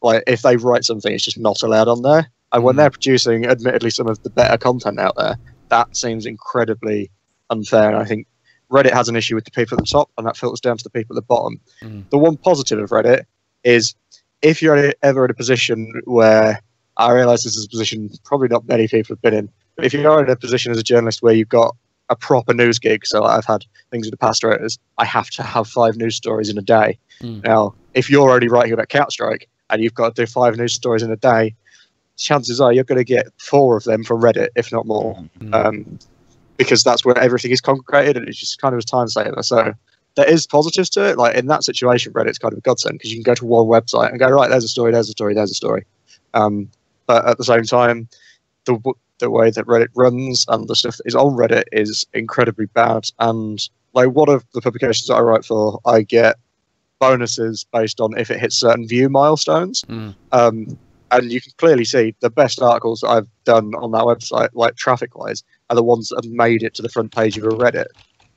Speaker 3: like if they write something, it's just not allowed on there. And when hmm. they're producing, admittedly, some of the better content out there, that seems incredibly unfair. And I think Reddit has an issue with the people at the top, and that filters down to the people at the bottom. Mm. The one positive of Reddit is if you're ever in a position where I realize this is a position probably not many people have been in, but if you're in a position as a journalist where you've got a proper news gig, so I've had things with the past writers, I have to have five news stories in a day. Mm. Now, if you're already writing about Counter Strike, and you've got to do five news stories in a day, chances are you're going to get four of them from Reddit, if not more, mm-hmm. um, because that's where everything is congregated and it's just kind of a time saver. So there is positives to it. Like in that situation, Reddit's kind of a godsend because you can go to one website and go, right, there's a story, there's a story, there's a story. Um, but at the same time, the the way that Reddit runs and the stuff that is on Reddit is incredibly bad. And like one of the publications that I write for, I get bonuses based on if it hits certain view milestones. Mm. Um, and you can clearly see the best articles that I've done on that website, like traffic wise, are the ones that have made it to the front page of a Reddit.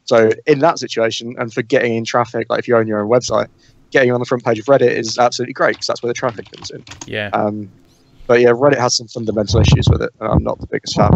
Speaker 3: So in that situation, and for getting in traffic, like if you own your own website, getting on the front page of Reddit is absolutely great because that's where the traffic comes in.
Speaker 2: Yeah.
Speaker 3: Um, But yeah, Reddit has some fundamental issues with it, and I'm not the biggest fan.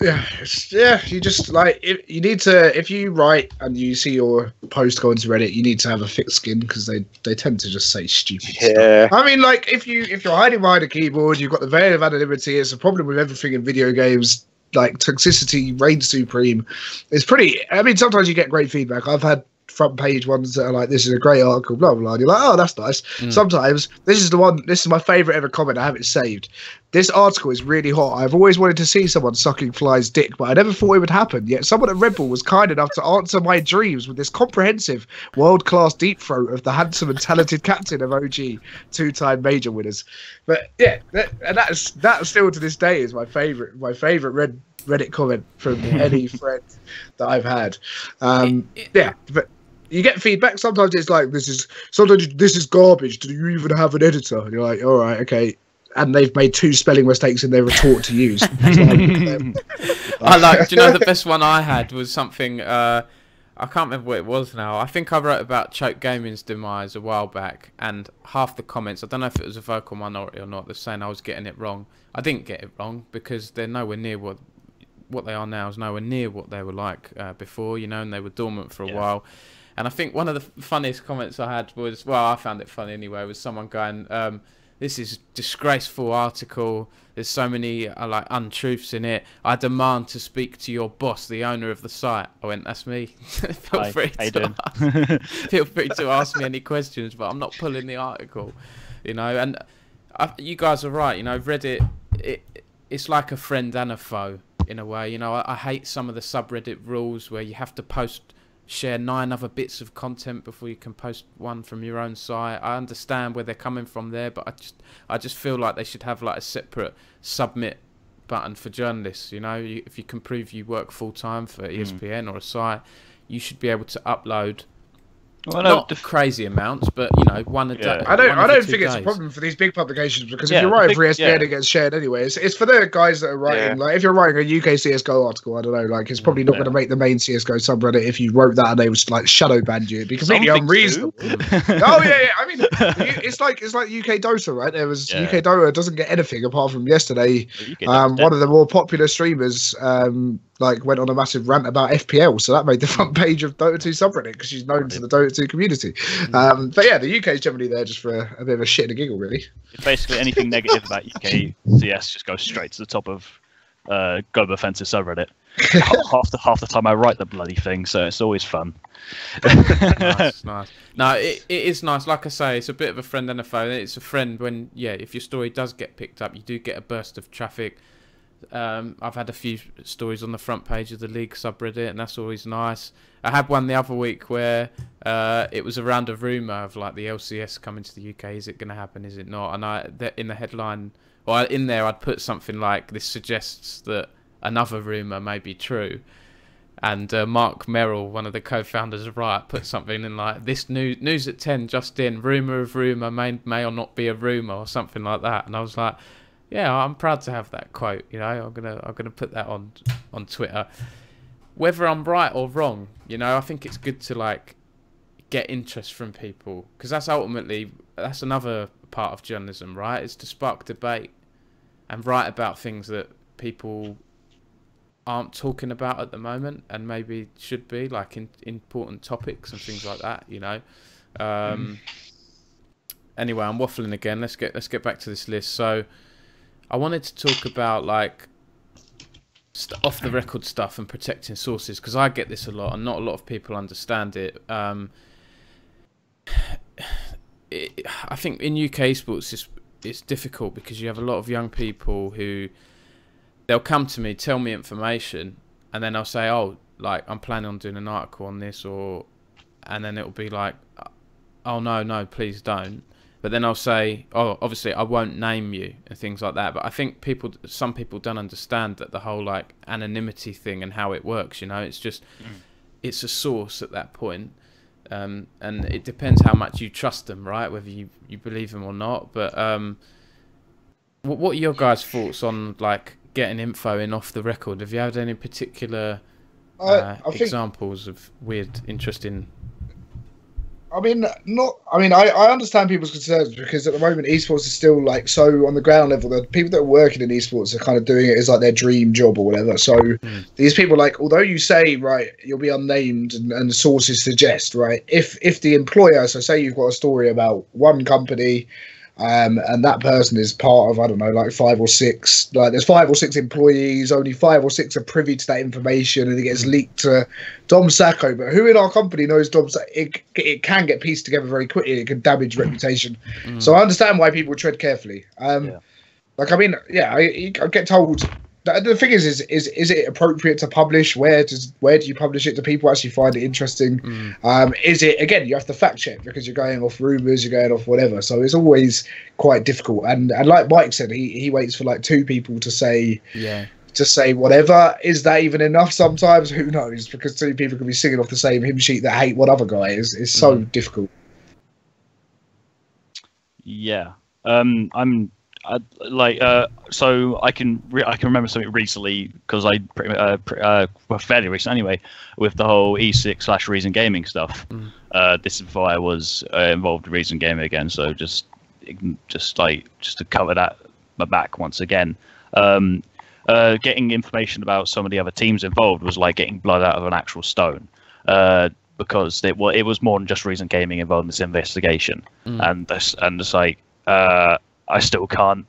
Speaker 4: Yeah, yeah. You just like if you need to if you write and you see your post go into Reddit, you need to have a thick skin because they they tend to just say stupid stuff.
Speaker 3: Yeah,
Speaker 4: I mean, like if you if you're hiding behind a keyboard, you've got the veil of anonymity. It's a problem with everything in video games. Like toxicity reigns supreme. It's pretty. I mean, sometimes you get great feedback. I've had front page ones that are like, "This is a great article," blah blah. blah. And you're like, "Oh, that's nice."
Speaker 2: Mm.
Speaker 4: Sometimes this is the one. This is my favorite ever comment. I have it saved. This article is really hot. I've always wanted to see someone sucking fly's dick, but I never thought it would happen. Yet someone at Red Bull was kind enough to answer my dreams with this comprehensive, world-class deep throat of the handsome and talented captain of OG, two-time major winners. But yeah, that, and that's that still to this day is my favorite. My favorite Red Reddit comment from any friend that I've had. Um, yeah, but you get feedback. Sometimes it's like this is sometimes this is garbage. Do you even have an editor? And you're like, all right, okay. And they've made two spelling mistakes in their retort to use.
Speaker 2: I like. Do you know the best one I had was something. Uh, I can't remember what it was now. I think I wrote about Choke Gaming's demise a while back, and half the comments. I don't know if it was a vocal minority or not. They're saying I was getting it wrong. I didn't get it wrong because they're nowhere near what what they are now is nowhere near what they were like uh, before. You know, and they were dormant for a
Speaker 1: Yeah.
Speaker 2: while. And I think one of the funniest comments I had was, well, I found it funny anyway, was someone going, um, "This is disgraceful article. There's so many uh, like untruths in it. I demand to speak to your boss, the owner of the site." I went, "That's me. feel
Speaker 1: Hi,
Speaker 2: free to ask, feel free to ask me any questions, but I'm not pulling the article." You know, and I, you guys are right. You know, I've Reddit, it, it's like a friend and a foe in a way. You know, I, I hate some of the subreddit rules where you have to post share nine other bits of content before you can post one from your own site. I understand where they're coming from there, but I just I just feel like they should have like a separate submit button for journalists. You know, you, if you can prove you work full time for hmm. ESPN or a site, you should be able to upload
Speaker 1: Well, no,
Speaker 2: not
Speaker 1: the-
Speaker 2: crazy amounts, but you know, one a
Speaker 1: Yeah.
Speaker 2: day.
Speaker 4: I don't. I don't
Speaker 2: two
Speaker 4: think it's a problem for these big publications because
Speaker 1: Yeah,
Speaker 4: if you're writing
Speaker 1: big-
Speaker 4: for ESPN,
Speaker 1: yeah.
Speaker 4: it gets shared anyway. It's, it's for the guys that are writing.
Speaker 1: Yeah.
Speaker 4: Like if you're writing a UK CS:GO article, I don't know. Like it's probably not
Speaker 1: Yeah.
Speaker 4: going to make the main CS:GO subreddit if you wrote that and they was like shadow banned you. It'd be completely
Speaker 1: Some
Speaker 4: unreasonable. oh yeah, yeah. I mean, it's like it's like UK Dota, right? There was
Speaker 1: Yeah.
Speaker 4: UK Dota doesn't get anything apart from yesterday. Um, one of the more popular streamers um, like went on a massive rant about FPL, so that made the front page of Dota 2 subreddit because she's known to the Dota 2 community. Um, but yeah, the UK is generally there just for a, a bit of a shit and a giggle, really.
Speaker 1: basically anything negative about UK CS just goes straight to the top of uh, Global Offensive subreddit. Half the half the time I write the bloody thing, so it's always fun.
Speaker 2: nice, nice. No, it, it is nice. Like I say, it's a bit of a friend and a foe. It's a friend when, yeah, if your story does get picked up, you do get a burst of traffic. Um, I've had a few stories on the front page of the league subreddit, and that's always nice. I had one the other week where uh, it was around a rumor of like the LCS coming to the UK. Is it going to happen? Is it not? And I, in the headline, or in there, I'd put something like, "This suggests that another rumor may be true." And uh, Marc Merrill, one of the co-founders of Riot, put something in like this news news at ten just in rumor of rumor may may or not be a rumor or something like that. And I was like, yeah, I'm proud to have that quote. You know, I'm gonna I'm gonna put that on on Twitter. Whether I'm right or wrong, you know, I think it's good to like get interest from people because that's ultimately that's another part of journalism, right? Is to spark debate and write about things that people aren't talking about at the moment and maybe should be like in, important topics and things like that you know? Um anyway i'm waffling again. Let's get let's get back to this list. So i wanted to talk about like st- off the record stuff and protecting sources because i get this a lot and not a lot of people understand it. Um it, i think in uk sports it's, it's difficult because you have a lot of young people who they'll come to me, tell me information, and then I'll say, "Oh, like I'm planning on doing an article on this," or, and then it'll be like, "Oh no, no, please don't." But then I'll say, "Oh, obviously I won't name you," and things like that. But I think people, some people don't understand that the whole like anonymity thing and how it works. You know, it's just, it's a source at that point. Um, and it depends how much you trust them, right? Whether you, you believe them or not. But um, what what are your guys' thoughts on like getting info in off the record? Have you had any particular
Speaker 4: I,
Speaker 2: uh,
Speaker 4: I think
Speaker 2: examples of weird, interesting?
Speaker 4: I mean, not. I mean, I, I understand people's concerns because at the moment, esports is still like so on the ground level. The people that are working in esports are kind of doing it as like their dream job or whatever. So
Speaker 2: Mm.
Speaker 4: these people, like, although you say right, you'll be unnamed and, and sources suggest right. If if the employer, so say you've got a story about one company. Um, and that person is part of I don't know, like five or six. Like there's five or six employees. Only five or six are privy to that information, and it gets leaked to Dom Sacco, but who in our company knows Dom Sacco? It, it can get pieced together very quickly. It can damage reputation.
Speaker 2: Mm.
Speaker 4: So I understand why people tread carefully. Um,
Speaker 1: Yeah.
Speaker 4: Like, I mean, yeah, I, I get told. The, the thing is, is, is, is it appropriate to publish? Where does where do you publish it? Do people actually find it interesting?
Speaker 2: Mm.
Speaker 4: Um, is it again? You have to fact check because you're going off rumors, you're going off whatever. So it's always quite difficult. And and like Mike said, he, he waits for like two people to say
Speaker 2: yeah.
Speaker 4: to say whatever. Is that even enough sometimes? Who knows? Because two people can be singing off the same hymn sheet that hate one other guy. is is so
Speaker 2: Mhm.
Speaker 4: difficult.
Speaker 1: Yeah. Um, I'm I, like uh, so I can re- I can remember something recently because I pretty uh, pre- uh, well, fairly recent anyway with the whole E6 slash Reason Gaming stuff.
Speaker 2: Mm.
Speaker 1: Uh, this is before I was uh, involved in Reason Gaming again, so just just like just to cover that my back once again. Um, uh, getting information about some of the other teams involved was like getting blood out of an actual stone. Uh, because it, well, it was more than just Reason Gaming involved in this investigation
Speaker 2: Mm.
Speaker 1: and this and it's like uh, I still can't.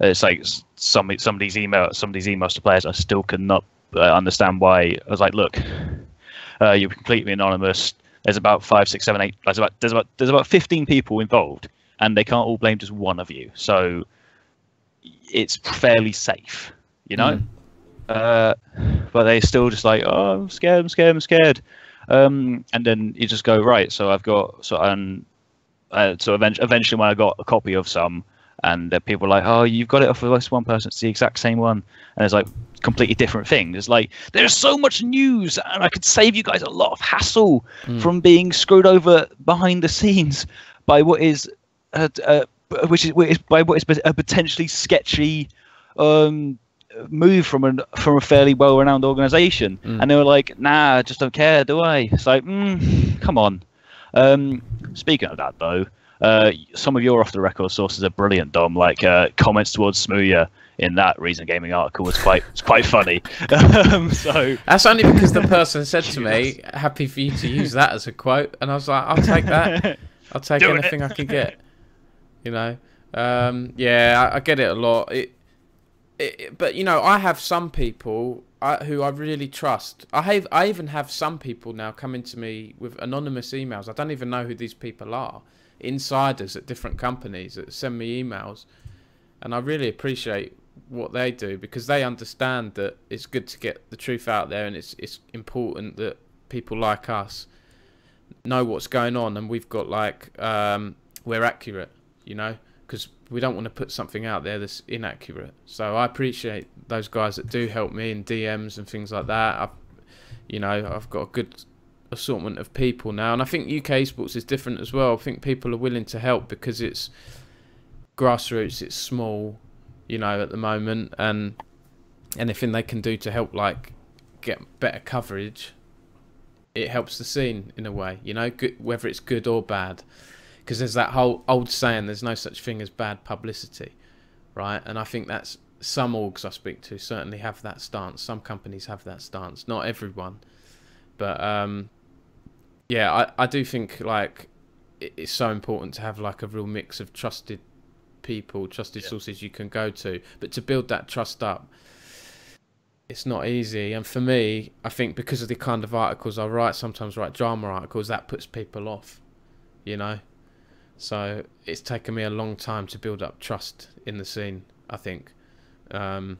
Speaker 1: It's like some some of these email some of these emails to players I still cannot uh, understand why. I was like, look, uh, you're completely anonymous. There's about five, six, seven, eight. There's about there's about there's about fifteen people involved, and they can't all blame just one of you. So it's fairly safe, you know.
Speaker 2: Mm.
Speaker 1: Uh, but they still just like, oh, I'm scared, I'm scared, I'm scared. Um, and then you just go right. So I've got so and uh, so eventually, eventually when I got a copy of some, and uh, people were like, oh, you've got it off of this one person. It's the exact same one, and it's like completely different thing. It's like there's so much news, and I could save you guys a lot of hassle
Speaker 2: Mm.
Speaker 1: from being screwed over behind the scenes by what is, uh, uh, which is, which is by what is a potentially sketchy um, move from an from a fairly well-renowned organization.
Speaker 2: Mm.
Speaker 1: And they were like, "Nah, I just don't care, do I?" It's like, mm, come on. Um, speaking of that, though, uh, some of your off-the-record sources are brilliant, Dom. Like uh, comments towards Smooya in that Reason Gaming article was quite it's quite funny. um, so
Speaker 2: That's only because the person said to me, "Happy for you to use that as a quote," and I was like, "I'll take that. I'll take
Speaker 1: Do it.
Speaker 2: anything I can get." You know, um, yeah, I, I get it a lot. It, it, but you know, I have some people I, who I really trust. I have, I even have some people now coming to me with anonymous emails. I don't even know who these people are. Insiders at different companies that send me emails, and I really appreciate what they do because they understand that it's good to get the truth out there and it's it's important that people like us know what's going on and we've got like um, we're accurate you know because we don't want to put something out there that's inaccurate. So i appreciate those guys that do help me in dms and things like that. I've you know i've got a good assortment of people. Now and i think uk sports is different as well. I think people are willing to help because it's grassroots it's small you know at the moment and anything they can do to help like get better coverage it helps the scene in a way you know good, whether it's good or bad. Because there's that whole old saying there's no such thing as bad publicity right? And i think that's some orgs i speak to certainly have that stance. Some companies have that stance. Not everyone. But um yeah i, I do think like it's so important to have like a real mix of trusted people trusted sources you can go to. But to build that trust up it's not easy. And for me i think because of the kind of articles i write sometimes write drama articles that puts people off you know? So it's taken me a long time to build up trust in the scene i think. Um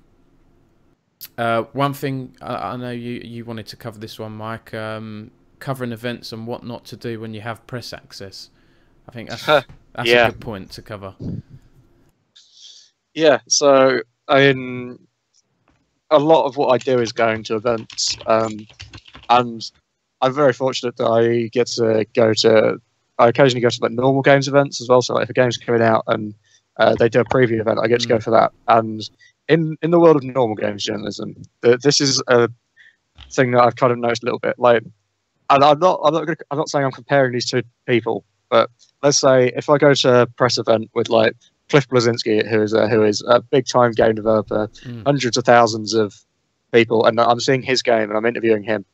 Speaker 2: uh, one thing I, I know you, you wanted to cover this one, Mike. Um, covering events and what not to do when you have press access. I think that's that's
Speaker 3: Yeah.
Speaker 2: a good point to cover.
Speaker 3: Yeah, so I mean, a lot of what I do is going to events, um, and I'm very fortunate that I get to go to. I occasionally go to like normal games events as well. So like if a game's coming out and uh, they do a preview event, I get to go
Speaker 2: Mm.
Speaker 3: for that. And in in the world of normal games journalism, th- this is a thing that I've kind of noticed a little bit. Like and I'm not, I'm not, gonna, I'm not saying I'm comparing these two people, but let's say if I go to a press event with like Cliff Bleszinski, who is a, who is a big time game developer,
Speaker 2: Mm.
Speaker 3: hundreds of thousands of people, and I'm seeing his game and I'm interviewing him.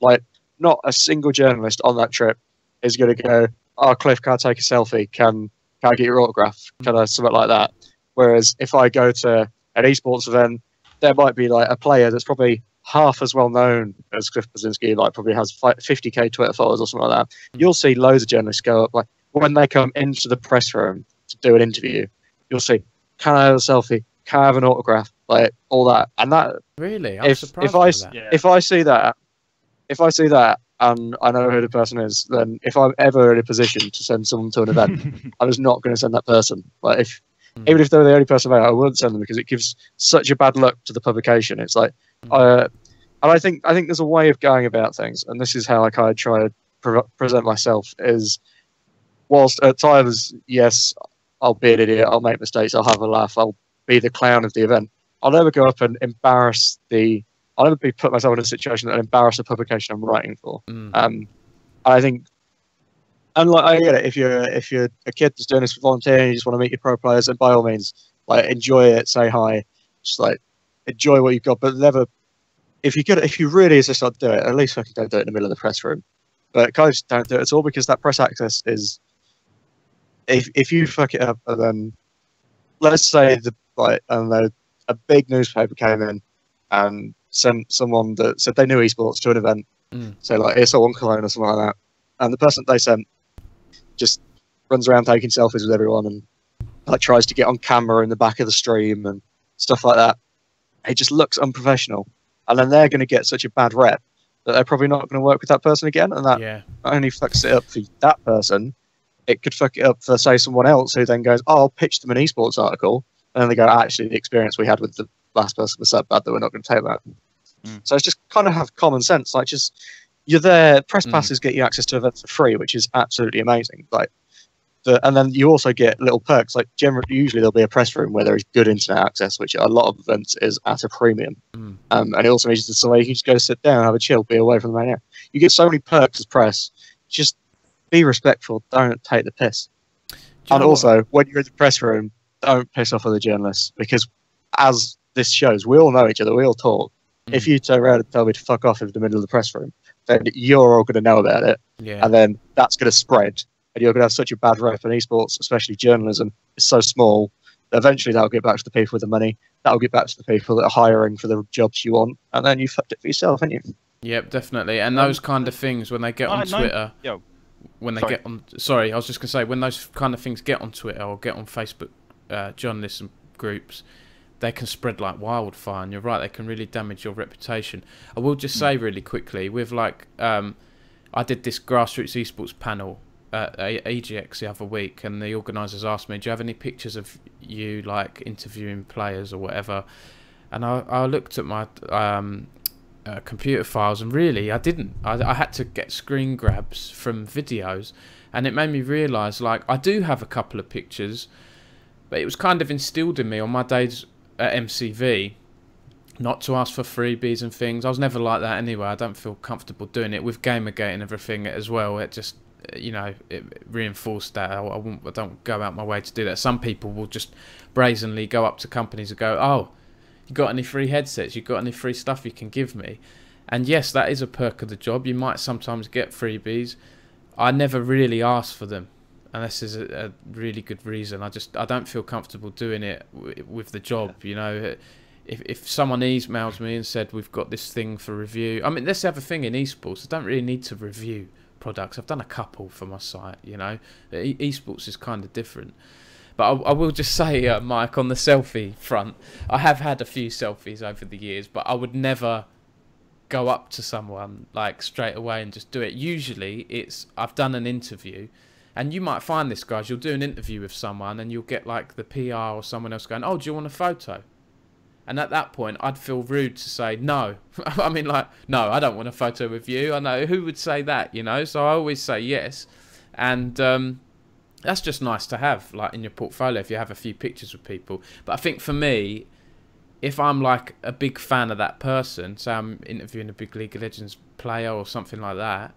Speaker 3: Like, not a single journalist on that trip is going to go, "Oh, Cliff, can I take a selfie? Can can I get your autograph? Can I something like that?" Whereas if I go to an esports event, there might be like a player that's probably half as well known as Cliff Bleszinski, like probably has 50k Twitter followers or something like that. You'll see loads of journalists go up, like when they come into the press room to do an interview, you'll see, "Can I have a selfie? Can I have an autograph?" Like all that, and that
Speaker 2: Really, I'm
Speaker 3: if
Speaker 2: surprised
Speaker 3: if I
Speaker 2: that.
Speaker 3: If I see that, if I see that, and I know who the person is, then if I'm ever in a position to send someone to an event, I'm just not going to send that person. Like if
Speaker 2: Mm.
Speaker 3: even if they're the only person there, I wouldn't send them because it gives such a bad look to the publication. It's like, uh, and I think I think there's a way of going about things, and this is how I kind of try to pre- present myself. Is whilst at times, yes, I'll be an idiot, I'll make mistakes, I'll have a laugh, I'll be the clown of the event. I'll never go up and embarrass the. I'll never be put myself in a situation that embarrass the publication I'm writing for.
Speaker 2: Mm.
Speaker 3: Um, I think, and like I get it. If you're if you're a kid that's doing this for volunteering, you just want to meet your pro players, and by all means, like enjoy it, say hi, just like enjoy what you've got, but never. If you could, if you really insist on do it, at least fucking don't do it in the middle of the press room. But kind of don't do it at all because that press access is. If if you fuck it up, and then let's say the like know, a big newspaper came in and sent someone that said they knew esports to an event
Speaker 2: Mm.
Speaker 3: so like ESL One Cologne or something like that. And the person they sent just runs around taking selfies with everyone and like tries to get on camera in the back of the stream and stuff like that. It just looks unprofessional. And then they're going to get such a bad rep that they're probably not going to work with that person again. And that
Speaker 2: yeah,
Speaker 3: not only fucks it up for that person, it could fuck it up for say someone else who then goes, "Oh, I'll pitch them an esports article," and then they go, "Actually, the experience we had with the last person was so bad that we're not going to take that."
Speaker 1: Mm.
Speaker 3: So it's just kind of have common sense. Like, just you're there. Press
Speaker 2: Mm.
Speaker 3: passes get you access to events for free, which is absolutely amazing. Like, the, and then you also get little perks. Like, generally, usually there'll be a press room where there is good internet access, which a lot of events is at a premium.
Speaker 2: Mm.
Speaker 3: Um, and it also means there's somewhere you can just go sit down, have a chill, be away from the main area. You get so many perks as press. Just be respectful. Don't take the piss. And also, when you're in the press room, don't piss off other journalists because, as this shows, we all know each other. We all talk. If
Speaker 2: Mm.
Speaker 3: you turn around and tell me to fuck off in the middle of the press room, then you're all going to know about it,
Speaker 2: yeah,
Speaker 3: and then that's going to spread, and you're going to have such a bad rep. in esports, especially journalism, is so small. Eventually, that'll get back to the people with the money. That'll get back to the people that are hiring for the jobs you want, and then you fucked it for yourself, haven't you?
Speaker 2: Yep, definitely. And
Speaker 1: Um,
Speaker 2: those kind of things when they get on
Speaker 1: know-
Speaker 2: Twitter,
Speaker 1: Yo.
Speaker 2: when they
Speaker 1: Sorry.
Speaker 2: get on. Sorry, I was just gonna say when those kind of things get on Twitter or get on Facebook, uh, journalism groups, they can spread like wildfire. And you're right, they can really damage your reputation. I will just say really quickly with like, um, I did this grassroots esports panel at EGX the other week, and the organisers asked me, "Do you have any pictures of you like interviewing players or whatever?" And I, I looked at my um, uh, computer files, and really, I didn't. I, I had to get screen grabs from videos, and it made me realise, like, I do have a couple of pictures, but it was kind of instilled in me on my days at MCV not to ask for freebies and things. I was never like that anyway. I don't feel comfortable doing it with Gamergate and everything as well. It just, you know, it reinforced that. I, I, won't, I don't go out my way to do that. Some people will just brazenly go up to companies and go, "Oh, you got any free headsets? You got any free stuff you can give me?" And yes, that is a perk of the job. You might sometimes get freebies. I never really ask for them, and this is a, a really good reason. I just I don't feel comfortable doing it w- with the job. You know, if if someone emails me and said we've got this thing for review, I mean, let's have a thing in esports. I don't really need to review products. I've done a couple for my site. You know, e- esports is kind of different. But I, I will just say, uh, Mike, on the selfie front, I have had a few selfies over the years, but I would never go up to someone like straight away and just do it. Usually, it's I've done an interview, and you might find this, guys. You'll do an interview with someone, and you'll get like the PR or someone else going, "Oh, do you want a photo?" And at that point, I'd feel rude to say no. I mean, like, no, I don't want a photo with you. I know who would say that, you know. So I always say yes, and um, that's just nice to have, like in your portfolio if you have a few pictures with people. But I think for me, if I'm like a big fan of that person, say I'm interviewing a big League of Legends player or something like that,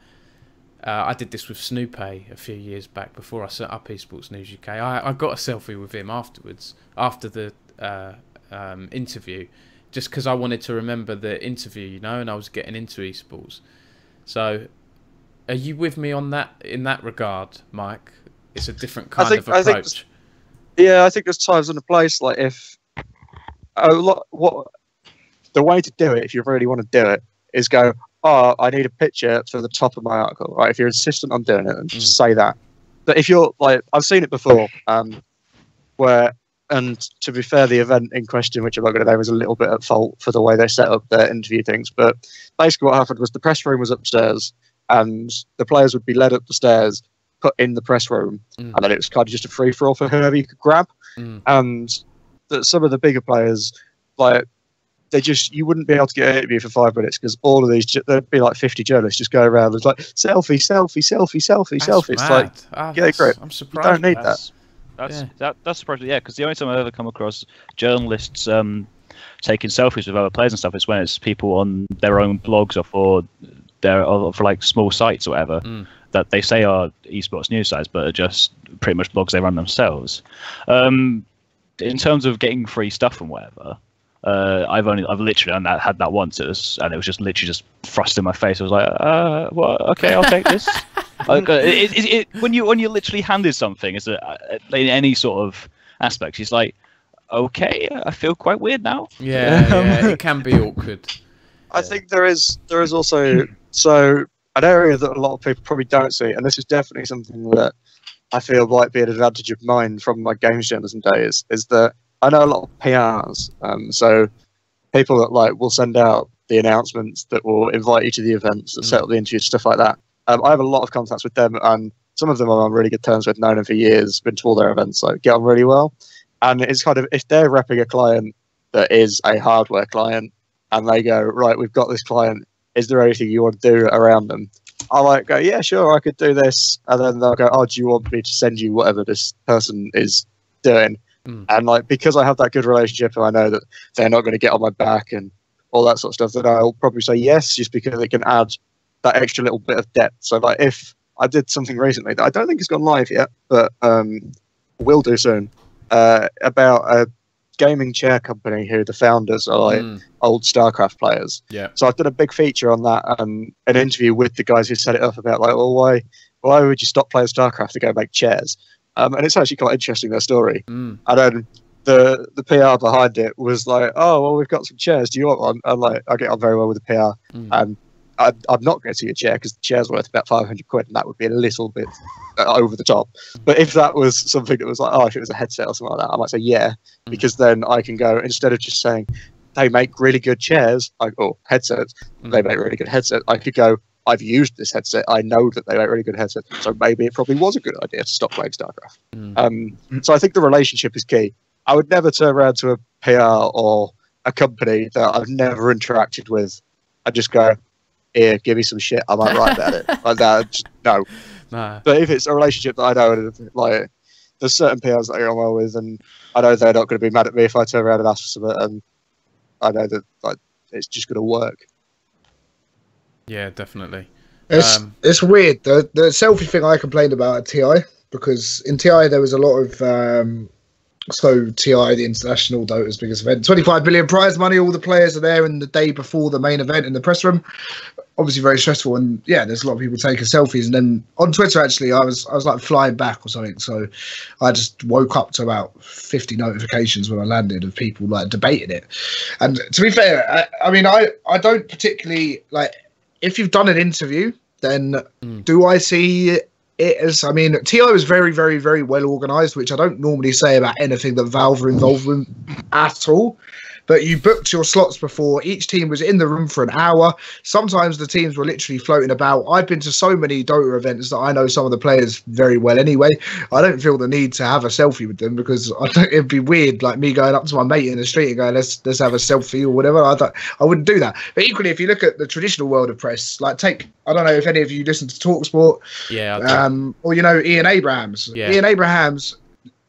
Speaker 2: Uh, I did this with Snoopeh a few years back before I set up Esports News UK. I, I got a selfie with him afterwards, after the uh, um, interview, just because I wanted to remember the interview, you know, and I was getting into esports. So, are you with me on that in that regard, Mike? It's a different kind
Speaker 3: think-
Speaker 2: of
Speaker 3: I think
Speaker 2: approach.
Speaker 3: Yeah, I think there's times and a place. Like if a lot, what the way to do it, if you really want to do it, is go. Oh, I need a picture for the top of my article. Right, if you're insistent on doing it, then just say that. But if you're like, I've seen it before, um, where and to be fair, the event in question, which I'm not going to name, was a little bit at fault for the way they set up their interview things. But basically, what happened was the press room was upstairs, and the players would be led up the stairs, put in the press room,
Speaker 2: Mm.
Speaker 3: and then it was kind of just a free for all for whoever you could grab.
Speaker 2: Mm.
Speaker 3: And that some of the bigger players, like they just you wouldn't be able to get an interview for five minutes because all of these there'd be like 50 journalists just going around and like selfie, selfie, selfie, selfie,
Speaker 2: That's
Speaker 3: selfie. It's like
Speaker 2: mad. Ah,
Speaker 3: get a grip.
Speaker 2: I'm surprised you
Speaker 3: don't need that.
Speaker 1: That's that's
Speaker 2: Yeah.
Speaker 1: that, that's surprising. Yeah, because the only time I've ever come across journalists um, taking selfies with other players and stuff is when it's people on their own blogs or for their or for like small sites or whatever
Speaker 2: Mm.
Speaker 1: that they say are esports news sites, but are just pretty much blogs they run themselves. Um, in terms of getting free stuff and whatever. Uh, I've only, I've literally done that, had that once, it was, and it was just literally just thrust in my face. I was like, uh, well, okay, I'll take this. Like, uh, it, it, it, when you when you're literally handed something, is a, in any sort of aspect, he's like, okay, I feel quite weird now.
Speaker 2: Yeah, yeah, it can be awkward.
Speaker 3: I think there is there is also so an area that a lot of people probably don't see, and this is definitely something that I feel might be an advantage of mine from my games journalism days, is that I know a lot of PRs, um, so people that like will send out the announcements that will invite you to the events, that set up the interviews, stuff like that. Um, I have a lot of contacts with them, and some of them I'm on really good terms with, known them for years, been to all their events, so get on really well. And it's kind of if they're repping a client that is a hardware client, and they go, right, we've got this client. Is there anything you want to do around them? I might go, yeah, sure, I could do this, and then they'll go, oh, do you want me to send you whatever this person is doing?
Speaker 2: Mm.
Speaker 3: And like because I have that good relationship, and I know that they're not going to get on my back and all that sort of stuff, then I'll probably say yes, just because it can add that extra little bit of depth. So like if I did something recently that I don't think has gone live yet, but um, will do soon, uh, about a gaming chair company who the founders are like
Speaker 2: Mm,
Speaker 3: old StarCraft players.
Speaker 2: yeah.
Speaker 3: So I've done a big feature on that and an interview with the guys who set it up about like, well, why why would you stop playing StarCraft to go make chairs? Um, and it's actually quite interesting their story.
Speaker 2: Mm,
Speaker 3: And then the the PR behind it was like, oh well, we've got some chairs. Do you want one? And like, I get on very well with the PR,
Speaker 2: mm.
Speaker 3: and I, I'm not getting a chair because the chair's worth about 500 quid, and that would be a little bit uh, over the top. But if that was something that was like, oh, if it was a headset or something like that, I might say yeah, because then I can go instead of just saying they make really good chairs, like or headsets, they
Speaker 2: Mm.
Speaker 3: make really good headsets. I could go. I've used this headset. I know that they make really good headsets. So maybe it probably was a good idea to stop playing StarCraft.
Speaker 2: Mm.
Speaker 3: Um, so I think the relationship is key. I would never turn around to a PR or a company that I've never interacted with and just go, "Here, give me some shit. I might write about it." Like that. Just, no. But if it's a relationship that I know, like there's certain PRs that I get well with, and I know they're not going to be mad at me if I turn around and ask for something, and I know that like it's just going to work.
Speaker 2: Yeah, definitely.
Speaker 4: It's
Speaker 2: Um,
Speaker 4: it's weird. The the selfie thing I complained about at TI because in TI there was a lot of um, so TI the international Dota's biggest event, 25 billion prize money. All the players are there in the day before the main event in the press room. Obviously very stressful and yeah, there's a lot of people taking selfies. And then on Twitter actually, I was I was like flying back or something. So I just woke up to about 50 notifications when I landed of people like debating it. And to be fair, I, I mean I I don't particularly like if you've done an interview, then
Speaker 2: Mm.
Speaker 4: do I see it as? I mean, Ti was very, very, very well organized, which I don't normally say about anything that Valve are involved with at all. But you booked your slots before. Each team was in the room for an hour. Sometimes the teams were literally floating about. I've been to so many Dota events that I know some of the players very well anyway. I don't feel the need to have a selfie with them because I don't, it'd be weird, like me going up to my mate in the street and going, "Let's let's have a selfie" or whatever. I don't, I wouldn't do that. But equally, if you look at the traditional world of press, like take, I don't know if any of you listen to Talksport,
Speaker 2: Yeah.
Speaker 4: Um, or you know Ian Abrahams.
Speaker 2: Yeah.
Speaker 4: Ian Abrahams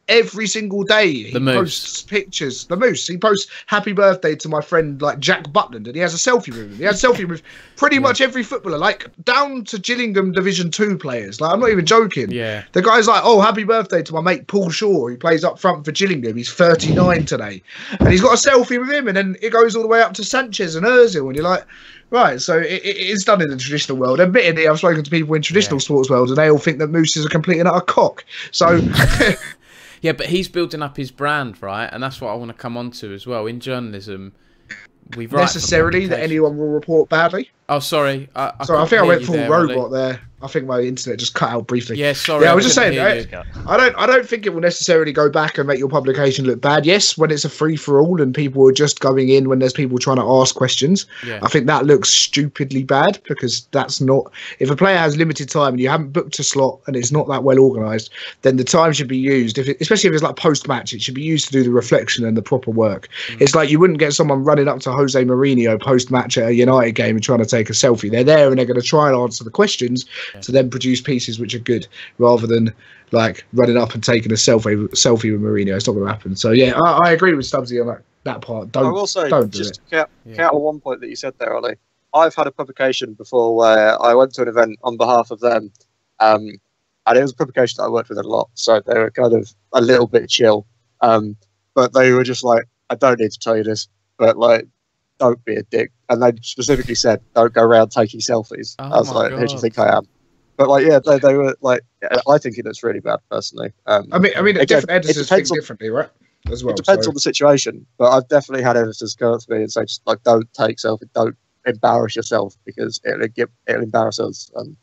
Speaker 4: every single day. He
Speaker 2: The Moose.
Speaker 4: posts pictures. The moose. He posts happy birthday to my friend like Jack Butland, and he has a selfie with him. He has a selfie with pretty much every footballer, like down to Gillingham Division Two players. Like I'm not even joking.
Speaker 2: Yeah.
Speaker 4: The guy's like, oh, happy birthday to my mate Paul Shaw. He plays up front for Gillingham. He's 39 today. And he's got a selfie with him. And then it goes all the way up to Sanchez and Ozil. And you're like, right. So it, it is done in the traditional world. Admittedly, I've spoken to people in traditional
Speaker 2: Yeah.
Speaker 4: sports worlds and they all think that Moose is a complete and utter cock. So
Speaker 2: Yeah, but he's building up his brand, right? And that's what I want to come on to as well. In journalism, we've
Speaker 4: necessarily that anyone will report badly.
Speaker 2: Oh, sorry. I, I
Speaker 4: So I think I went full
Speaker 2: there,
Speaker 4: robot there. I think my internet just cut out briefly.
Speaker 2: Yeah, sorry.
Speaker 4: Yeah, I was just saying, I- I don't I don't think it will necessarily go back and make your publication look bad. Yes, when it's a free for all and people are just going in when there's people trying to ask questions.
Speaker 2: Yeah.
Speaker 4: I think that looks stupidly bad because that's not if a player has limited time and you haven't booked a slot and it's not that well organised, then the time should be used. If it, especially if it's like post match, it should be used to do the reflection and the proper work. Mm. It's like you wouldn't get someone running up to Jose Mourinho post match at a United game and trying to take a selfie. They're there and they're going to try and answer the questions to then produce pieces which are good rather than like running up and taking a selfie selfie with Mourinho. It's not going to happen. So yeah, I, I agree with Stubbsy on that, that part. Don't
Speaker 3: I will say,
Speaker 4: don't do
Speaker 3: just
Speaker 4: it.
Speaker 3: to count,
Speaker 2: Yeah.
Speaker 3: count on one point that you said there, Ollie. I've had a publication before where I went to an event on behalf of them, um, and it was a publication that I worked with a lot, so they were kind of a little bit chill. Um, but they were just like, I don't need to tell you this, but like, don't be a dick. And they specifically said, don't go around taking selfies.
Speaker 2: Oh
Speaker 3: I was
Speaker 2: my
Speaker 3: like, who do you think I am? But like, yeah, they, they were like, I think it looks really bad personally. Um,
Speaker 4: I mean, I mean,
Speaker 3: Again,
Speaker 4: different
Speaker 3: it
Speaker 4: editors think
Speaker 3: depends on-
Speaker 4: differently, right? As well.
Speaker 3: it depends
Speaker 4: so-
Speaker 3: on the situation, but I've definitely had editors come up to me and say, just like, don't take selfies, don't embarrass yourself because it'll get it'll embarrass us. And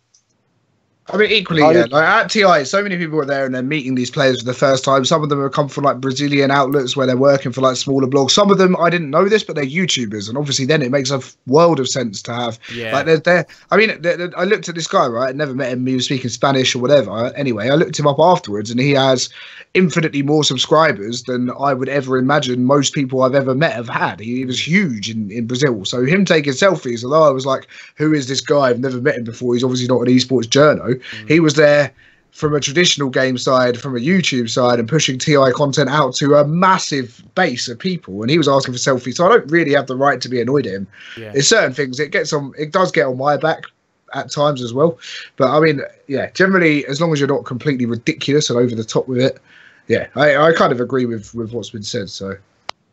Speaker 4: I mean, equally,
Speaker 3: I
Speaker 4: yeah. Like at TI, so many people are there and they're meeting these players for the first time. Some of them have come from like Brazilian outlets where they're working for like smaller blogs. Some of them I didn't know this, but they're YouTubers, and obviously then it makes a f- world of sense to have
Speaker 2: Yeah.
Speaker 4: like they're, they're I mean, they're, they're- I looked at this guy right. I never met him. He was speaking Spanish or whatever. Anyway, I looked him up afterwards, and he has infinitely more subscribers than I would ever imagine most people I've ever met have had. He, he was huge in, in Brazil. So him taking selfies, although I was like, who is this guy? I've never met him before. He's obviously not an esports journo. He was there from a traditional game side, from a YouTube side, and pushing TI content out to a massive base of people. And he was asking for selfies. So I don't really have the right to be annoyed at him.
Speaker 2: yeah.
Speaker 4: There's certain things it gets on. It does get on my back at times as well. But I mean, yeah, generally, as long as you're not completely ridiculous and over the top with it, yeah, I, I kind of agree with with what's been said. So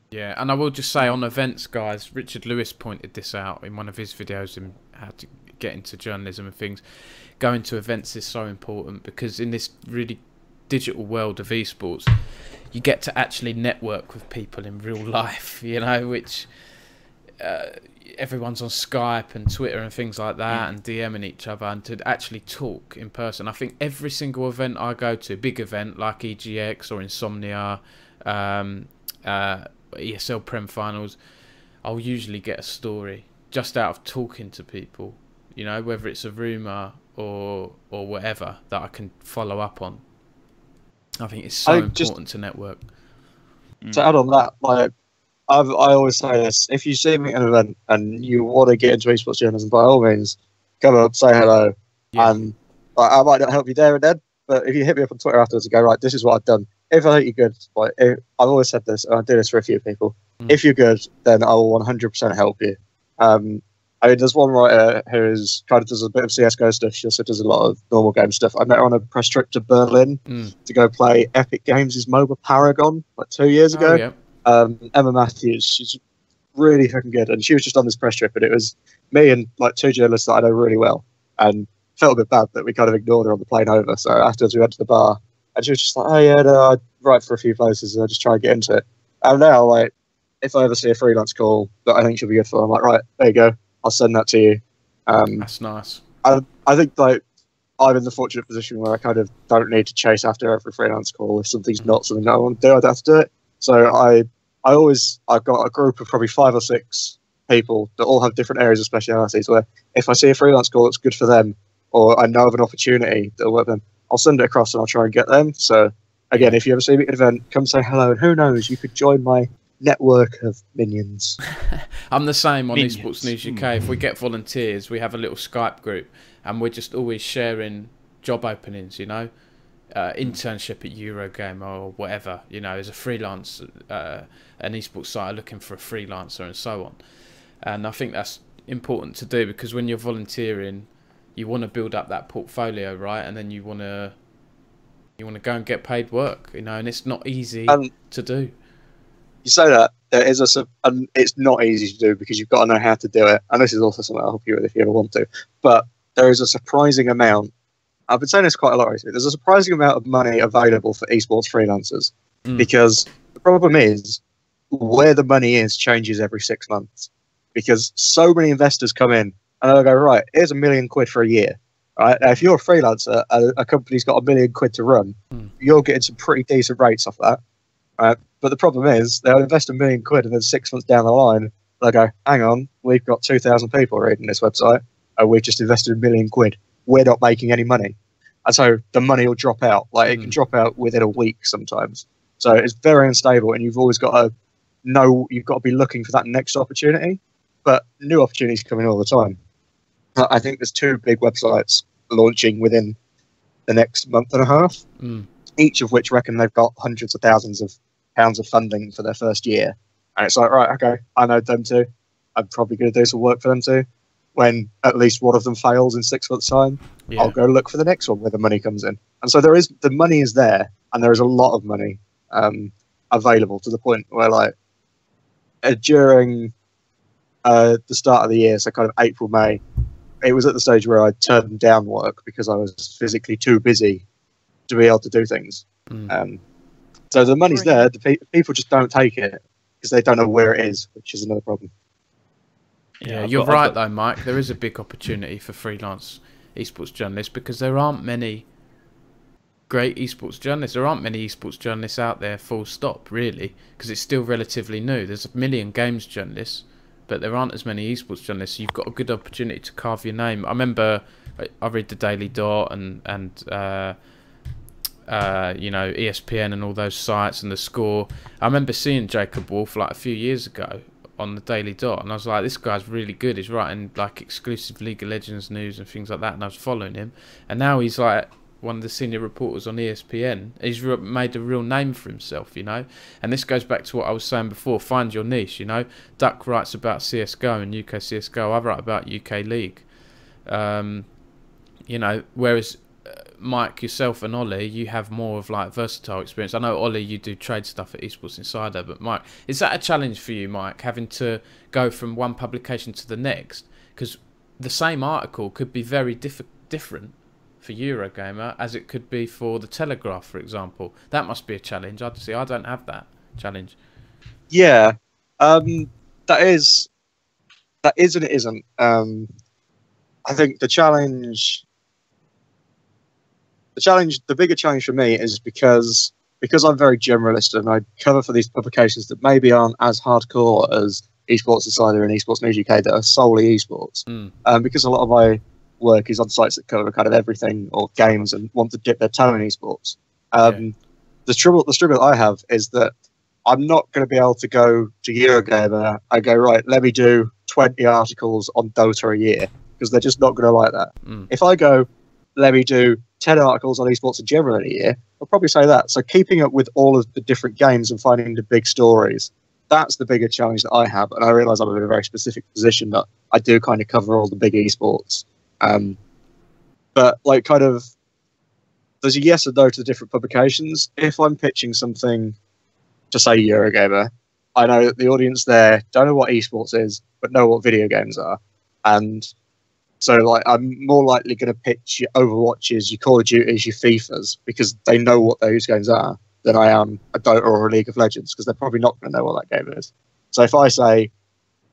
Speaker 2: Yeah, and I will just say on events, guys, Richard Lewis pointed this out in one of his videos in how to get into journalism and things. Going to events is so important because in this really digital world of esports, you get to actually network with people in real life, you know, which uh, everyone's on Skype and Twitter and things like that and DMing each other and to actually talk in person. I think every single event I go to, big event like EGX or Insomnia, um, uh, ESL Prem finals, I'll usually get a story just out of talking to people, you know, whether it's a rumor or or whatever that I can follow up on. I think it's so
Speaker 3: I
Speaker 2: important
Speaker 3: just-
Speaker 2: to network.
Speaker 3: to add on that, like I've, I always say this: if you see me at an event and you want to get into esports journalism, by all means, come up, say hello,
Speaker 2: Yeah.
Speaker 3: and like, I might not help you there and then. But if you hit me up on Twitter afterwards and go, right, this is what I've done. If I think you're good, like if, I've always said this, and I do this for a few people.
Speaker 2: Mm.
Speaker 3: If you're good, then I will 100% help you. Um, I mean, there's one writer who is kind of does a bit of CS:GO stuff. She also does a lot of normal game stuff. I met her on a press trip to Berlin
Speaker 2: Mm.
Speaker 3: to go play Epic Games' MOBA Paragon like two years ago
Speaker 2: Oh, yeah.
Speaker 3: um, Emma Matthews. She's really fucking good, and she was just on this press trip, and it was me and like two journalists that I know really well, and felt a bit bad that we kind of ignored her on the plane over. So afterwards, we went to the bar, and she was just like, "Oh yeah, no, I write for a few places, and I just try and get into it." And now, like, if I ever see a freelance call that I think she'll be good for, I'm like, right, there you go, I'll send that to you. Um,
Speaker 2: That's nice.
Speaker 3: I I think like I'm in the fortunate position where I kind of don't need to chase after every freelance call. If something's not something that I want to do, I don't have to do it. So I, I always I've got a group of probably five or six people that all have different areas of specialities. Where if I see a freelance call that's good for them, or I know of an opportunity that'll work them, I'll send it across and I'll try and get them. So again, if you ever see me at an event, come say hello, and who knows, you could join my network of minions.
Speaker 2: I'm the same on
Speaker 1: Minions.
Speaker 2: Esports News UK. If we get volunteers, we have a little Skype group, and we're just always sharing job openings. You know, uh, internship at Eurogamer or whatever, you know, as a freelance, uh, an esports site looking for a freelancer and so on. And I think that's important to do because when you're volunteering, you want to build up that portfolio, right? And then you want to you want to go and get paid work, you know, and it's not easy
Speaker 3: And
Speaker 2: to do.
Speaker 3: You say that there is a, and it's not easy to do because you've got to know how to do it. And this is also something I'll help you with if you ever want to. But there is a surprising amount. I've been saying this quite a lot recently. There's a surprising amount of money available for esports freelancers
Speaker 2: Mm.
Speaker 3: because the problem is where the money is changes every six months because so many investors come in and they'll go right here's a million quid for a year right now if you're a freelancer a, a company's got a million quid to run
Speaker 2: Mm.
Speaker 3: you're getting some pretty decent rates off that right but the problem is they'll invest a million quid and then six months down the line they'll go hang on we've got 2000 people reading this website and we've just invested a million quid we're not making any money and so the money will drop out like it can
Speaker 2: Mm.
Speaker 3: drop out within a week sometimes so it's very unstable, and you've always got to know you've got to be looking for that next opportunity. But new opportunities coming all the time. I I think there's two big websites launching within the next month and a half,
Speaker 2: Mm.
Speaker 3: each of which reckon they've got hundreds of thousands of pounds of funding for their first year. And it's like, right, okay, I know them too. I'm probably going to do some work for them too. When at least one of them fails in six months' time,
Speaker 2: Yeah.
Speaker 3: I'll go look for the next one where the money comes in. And so there is the money is there, and there is a lot of money um, available to the point where like uh, during uh, the start of the year, so kind of April May, it was at the stage where I turned down work because I was physically too busy to be able to do things.
Speaker 2: Mm.
Speaker 3: Um, so the money's there, the pe- people just don't take it because they don't know where it is, which is another problem.
Speaker 2: Yeah,
Speaker 1: I've
Speaker 2: you're
Speaker 1: got-
Speaker 2: right
Speaker 1: got-
Speaker 2: though, Mike. There is a big opportunity for freelance esports journalists because there aren't many great esports journalists. There aren't many esports journalists out there, full stop, really, because it's still relatively new. There's a million games journalists, but there aren't as many esports journalists. So You've got a good opportunity to carve your name. I remember I- I read the Daily Dot and and uh, uh, you know ESPN and all those sites and the score. I remember seeing Jacob Wolf like a few years ago on the Daily Dot, and I was like, this guy's really good. He's writing like exclusive League of Legends news and things like that, and I was following him. And now he's like one of the senior reporters on ESPN. He's made a real name for himself, you know. And this goes back to what I was saying before: find your niche. You know, Duck writes about CS:GO and UK CS:GO. I write about UK League. Um, you know, whereas Mike, yourself, and Ollie, you have more of like versatile experience. I know Ollie, you do trade stuff at Esports Insider, but Mike, is that a challenge for you, Mike, having to go from one publication to the next? Because the same article could be very diff- different for Eurogamer as it could be for the Telegraph, for example. That must be a challenge. I'd see. I don't have that challenge.
Speaker 3: Yeah, um, that is that is and it isn't. Um, I think the challenge, the challenge, the bigger challenge for me is because because I'm very generalist and I cover for these publications that maybe aren't as hardcore as Esports Insider and Esports News UK that are solely esports.
Speaker 2: Mm.
Speaker 3: Um, because a lot of my work is on sites that cover kind of everything or games and want to dip their toe in esports. Um, The trouble, the struggle I have is that I'm not going to be able to go to Eurogamer and go right. Let me do 20 articles on Dota a year because they're just not going to like that.
Speaker 2: Mm.
Speaker 3: If I go, let me do 10 articles on esports in general in a year, I'll probably say that. So keeping up with all of the different games and finding the big stories, that's the bigger challenge that I have. And I realize I'm in a very specific position that I do kind of cover all the big esports. Um, but like kind of, there's a yes and no to the different publications. If I'm pitching something to say Eurogamer, I know that the audience there don't know what esports is, but know what video games are. And so, like, I'm more likely going to pitch your Overwatches, your Call of Duties, your FIFAs, because they know what those games are, than I am a Dota or a League of Legends, because they're probably not going to know what that game is. So if I say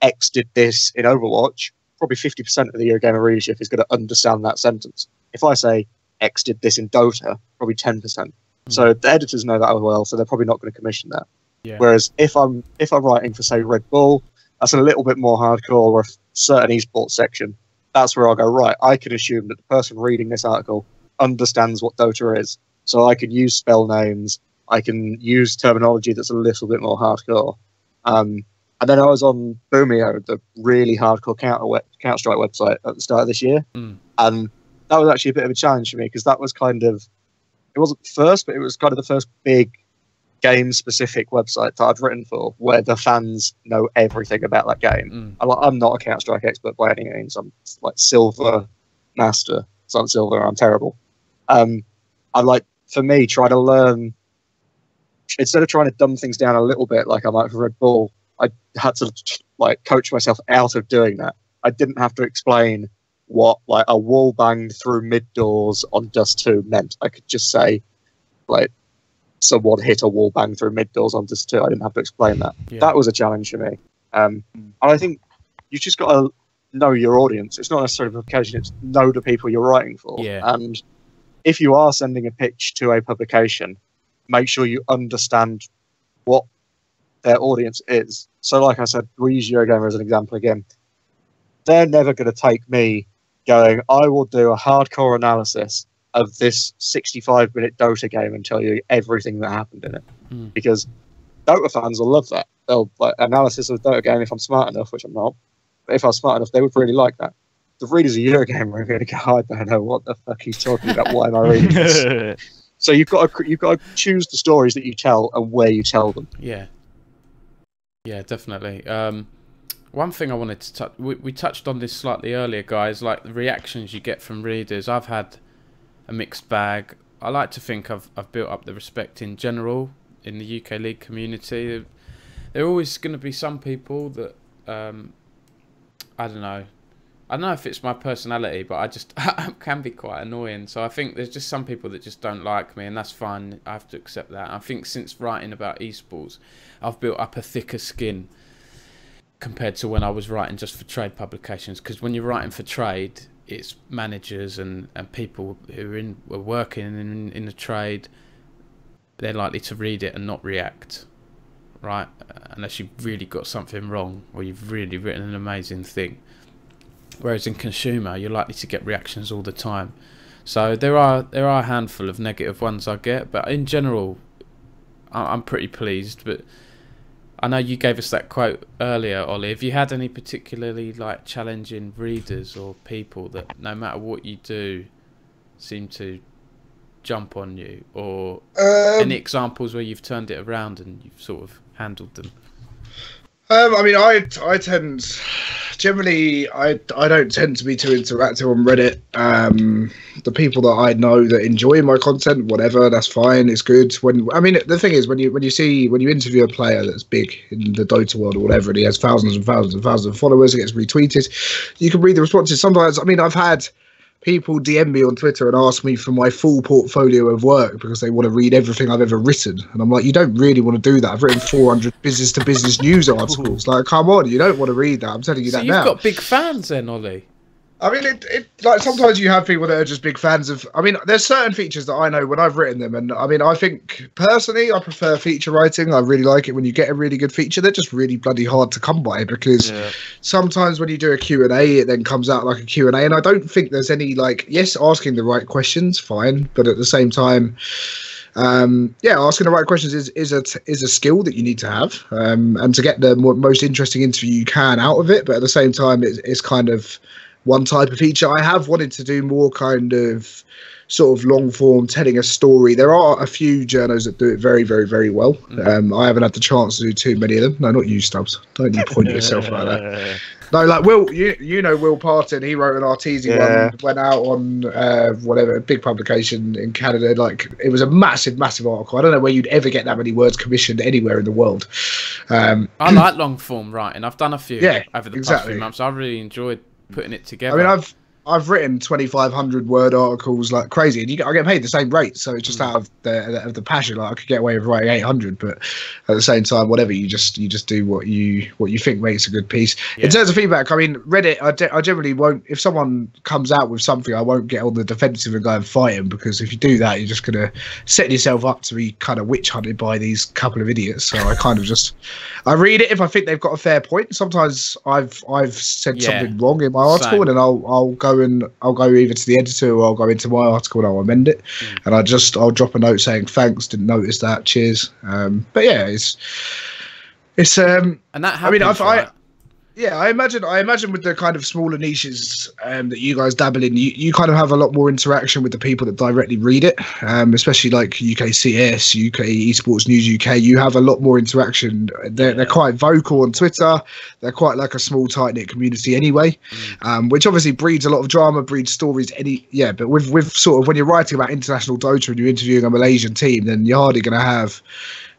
Speaker 3: X did this in Overwatch, probably 50% of the Eurogamer readership is going to understand that sentence. If I say X did this in Dota, probably 10%. So hmm. the editors know that as well, so they're probably not going to commission that.
Speaker 2: Yeah.
Speaker 3: Whereas if I'm if I'm writing for say Red Bull, that's a little bit more hardcore or a certain esports section. That's where I'll go right. I can assume that the person reading this article understands what Dota is, so I can use spell names. I can use terminology that's a little bit more hardcore. Um, and then I was on Boomio, the really hardcore Counter Counter Strike website at the start of this year,
Speaker 2: Mm.
Speaker 3: and that was actually a bit of a challenge for me because that was kind of it wasn't the first, but it was kind of the first big game specific website that I'd written for, where the fans know everything about that game.
Speaker 2: Mm.
Speaker 3: I'm, I'm not a Counter Strike expert by any means. I'm like silver master. So I'm silver. I'm terrible. Um, I like for me try to learn instead of trying to dumb things down a little bit like I might for Red Bull. I had to like coach myself out of doing that. I didn't have to explain what like a wall banged through mid doors on Dust Two meant. I could just say like someone hit a wall bang through mid doors on Dust Two. I didn't have to explain that
Speaker 2: Yeah.
Speaker 3: that was a challenge for me. Um, and I think you just got to know your audience. It's not necessarily publication; it's know the people you're writing for.
Speaker 2: Yeah.
Speaker 3: And if you are sending a pitch to a publication, make sure you understand what their audience is. So, like I said, we use Eurogamer as an example again. They're never going to take me going. I will do a hardcore analysis of this 65 minute Dota game and tell you everything that happened in it
Speaker 2: Mm.
Speaker 3: because Dota fans will love that. They'll like analysis of Dota game if I'm smart enough, which I'm not. But if I'm smart enough, they would really like that. The readers of Eurogamer are going to go, I don't know what the fuck he's talking about. Why am I reading this? so you've got to you've got to choose the stories that you tell and where you tell them.
Speaker 2: Yeah. Yeah, definitely. Um, one thing I wanted to touch, we, we touched on this slightly earlier, guys, like the reactions you get from readers. I've had a mixed bag. I like to think I've, I've built up the respect in general in the UK League community. There are always going to be some people that, um, I don't know, I don't know if it's my personality, but I just I can be quite annoying. So I think there's just some people that just don't like me, and that's fine. I have to accept that. I think since writing about esports, I've built up a thicker skin compared to when I was writing just for trade publications. Because when you're writing for trade, it's managers and, and people who are in working in in the trade. They're likely to read it and not react, right? Unless you've really got something wrong or you've really written an amazing thing. Whereas in consumer, you're likely to get reactions all the time. So there are there are a handful of negative ones I get, but in general, I'm pretty pleased. But I know you gave us that quote earlier, Ollie. Have you had any particularly like challenging readers or people that no matter what you do, seem to jump on you, or
Speaker 4: Um,
Speaker 2: any examples where you've turned it around and you've sort of handled them?
Speaker 4: Um, I mean, I I tend generally I I don't tend to be too interactive on Reddit. Um, the people that I know that enjoy my content, whatever, that's fine. It's good. When I mean, the thing is, when you when you see when you interview a player that's big in the Dota world or whatever, and he has thousands and thousands and thousands of followers, it gets retweeted. You can read the responses. Sometimes, I mean, I've had people DM me on Twitter and ask me for my full portfolio of work because they want to read everything I've ever written. And I'm like, you don't really want to do that. I've written 400 business to business news articles. Like, come on, you don't want to read that. I'm telling you
Speaker 2: So
Speaker 4: that
Speaker 2: you've
Speaker 4: now.
Speaker 2: got big fans then, Ollie.
Speaker 4: I mean, it, it like sometimes you have people that are just big fans of. I mean, there's certain features that I know when I've written them, and I mean, I think personally, I prefer feature writing. I really like it when you get a really good feature. They're just really bloody hard to come by because
Speaker 1: Yeah.
Speaker 4: sometimes when you do a Q&A, it then comes out like a Q&A, and I don't think there's any like yes, asking the right questions, fine, but at the same time. Um, yeah, asking the right questions is, is a t- is a skill that you need to have, um, and to get the mo- most interesting interview you can out of it. But at the same time, it's, it's kind of one type of feature. I have wanted to do more kind of sort of long form telling a story. There are a few journos that do it very, very, very well. Um, I haven't had the chance to do too many of them. No, not you, Stubbs. Don't you point yourself like that. No, like Will, you you know Will Partin. He wrote an Arteezy
Speaker 3: Yeah.
Speaker 4: one, went out on uh, whatever a big publication in Canada. Like it was a massive, massive article. I don't know where you'd ever get that many words commissioned anywhere in the world. Um,
Speaker 2: I like long form writing. I've done a few
Speaker 4: Yeah,
Speaker 2: over the past few months. I really enjoyed putting it together.
Speaker 4: I mean, I've I've written twenty five hundred word articles like crazy, and you get, I get paid the same rate. So it's just
Speaker 2: Mm.
Speaker 4: out of the of the passion. Like I could get away with writing eight hundred, but at the same time, whatever you just you just do what you what you think makes a good piece.
Speaker 2: Yeah.
Speaker 4: In terms of feedback, I mean, Reddit, I, de- I generally won't. If someone comes out with something, I won't get on the defensive and go and fight him because if you do that, you're just gonna set yourself up to be kind of witch hunted by these couple of idiots. So I kind of just I read it if I think they've got a fair point. Sometimes I've I've said
Speaker 2: Yeah.
Speaker 4: something wrong in my article,
Speaker 2: Same.
Speaker 4: and then I'll I'll go and I'll go either to the editor or I'll go into my article and I'll amend it,
Speaker 2: Mm.
Speaker 4: and I just I'll drop a note saying thanks, didn't notice that, cheers. Um, but yeah, it's it's um
Speaker 2: and that
Speaker 4: I mean, I've- I-? Yeah, I imagine. I imagine with the kind of smaller niches um, that you guys dabble in, you, you kind of have a lot more interaction with the people that directly read it, um, especially like UKCS, UK Esports News UK. You have a lot more interaction. They're, they're quite vocal on Twitter. They're quite like a small, tight knit community anyway, um, which obviously breeds a lot of drama, breeds stories. Any yeah, but with with sort of when you're writing about international Dota and you're interviewing a Malaysian team, then you're hardly going to have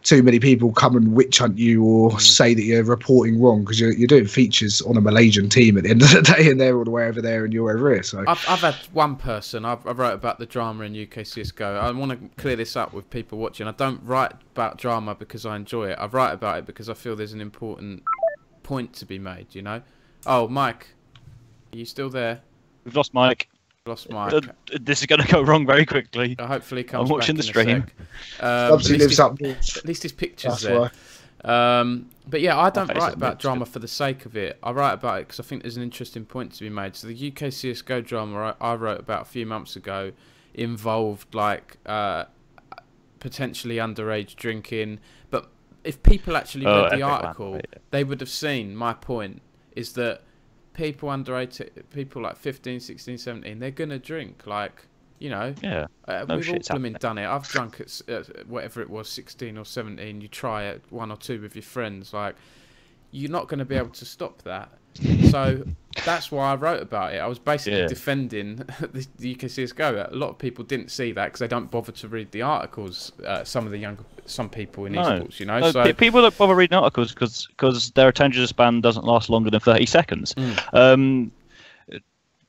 Speaker 4: too many people come and witch hunt you or
Speaker 2: Mm.
Speaker 4: say that you're reporting wrong because you're, you're doing features on a Malaysian team at the end of the day and they're all the way over there and you're over here. So
Speaker 2: I've, I've had one person. I've, I wrote about the drama in UK CS:GO. I want to clear this up with people watching. I don't write about drama because I enjoy it. I write about it because I feel there's an important point to be made. You know. Oh, Mike, are you still there?
Speaker 1: We've lost Mike.
Speaker 2: Lost Mike.
Speaker 1: Uh, this is going to go wrong very quickly.
Speaker 2: Uh, hopefully, he comes
Speaker 1: I'm watching
Speaker 2: back
Speaker 1: the stream.
Speaker 2: Um, at
Speaker 4: obviously
Speaker 2: least
Speaker 4: lives
Speaker 2: his-
Speaker 4: up.
Speaker 2: At least his pictures
Speaker 4: That's
Speaker 2: there.
Speaker 4: why.
Speaker 2: Um, but yeah, I don't write about
Speaker 1: mixed
Speaker 2: drama for the sake of it. I write about it because I think there's an interesting point to be made. So the UK CS:GO drama I, I wrote about a few months ago involved like uh, potentially underage drinking. But if people actually
Speaker 1: Oh,
Speaker 2: read the
Speaker 1: Epic.LAN,
Speaker 2: article,
Speaker 1: right.
Speaker 2: they would have seen my point is that people under 18, people like 15, 16, 17, they're gonna drink like. You know,
Speaker 1: Yeah.
Speaker 2: uh,
Speaker 1: No
Speaker 2: we've all blooming done it. I've drunk at uh, whatever it was, 16 or 17. You try it one or two with your friends. Like, you're not going to be able to stop that. So that's why I wrote about it. I was basically
Speaker 1: Yeah.
Speaker 2: defending the, the UK CS:GO. A lot of people didn't see that because they don't bother to read the articles. Uh, some of the younger, some people in
Speaker 1: No.
Speaker 2: esports, you know.
Speaker 1: No,
Speaker 2: so
Speaker 1: pe- people don't bother reading articles because because their attention span doesn't last longer than 30 seconds.
Speaker 2: Mm.
Speaker 1: Um,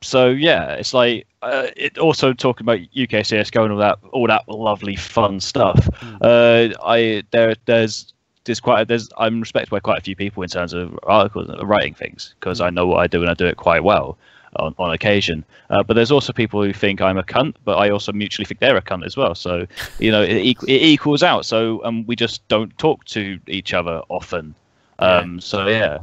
Speaker 1: so yeah, it's like uh, it also talking about UK CS:GO and all that, all that lovely fun stuff.
Speaker 2: Mm.
Speaker 1: Uh, I there there's there's quite a, there's I'm respected by quite a few people in terms of articles and writing things because I know what I do and I do it quite well on, on occasion. Uh, but there's also people who think I'm a cunt, but I also mutually think they're a cunt as well. So you know it, it equals out. So um, we just don't talk to each other often. Um, So yeah,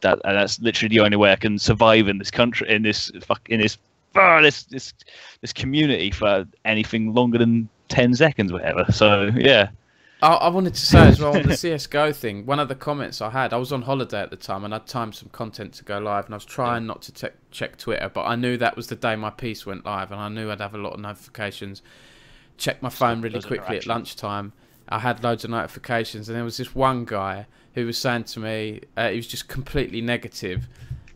Speaker 1: that and that's literally the only way I can survive in this country in this fuck in this ah, this this this community for anything longer than ten seconds, whatever. So yeah.
Speaker 2: I, I wanted to say as well on the CS:GO thing. One of the comments I had, I was on holiday at the time and I'd timed some content to go live, and I was trying not to te- check Twitter, but I knew that was the day my piece went live, and I knew I'd have a lot of notifications. Checked my phone really quickly at lunchtime. I had loads of notifications, and there was this one guy who was saying to me, uh, he was just completely negative,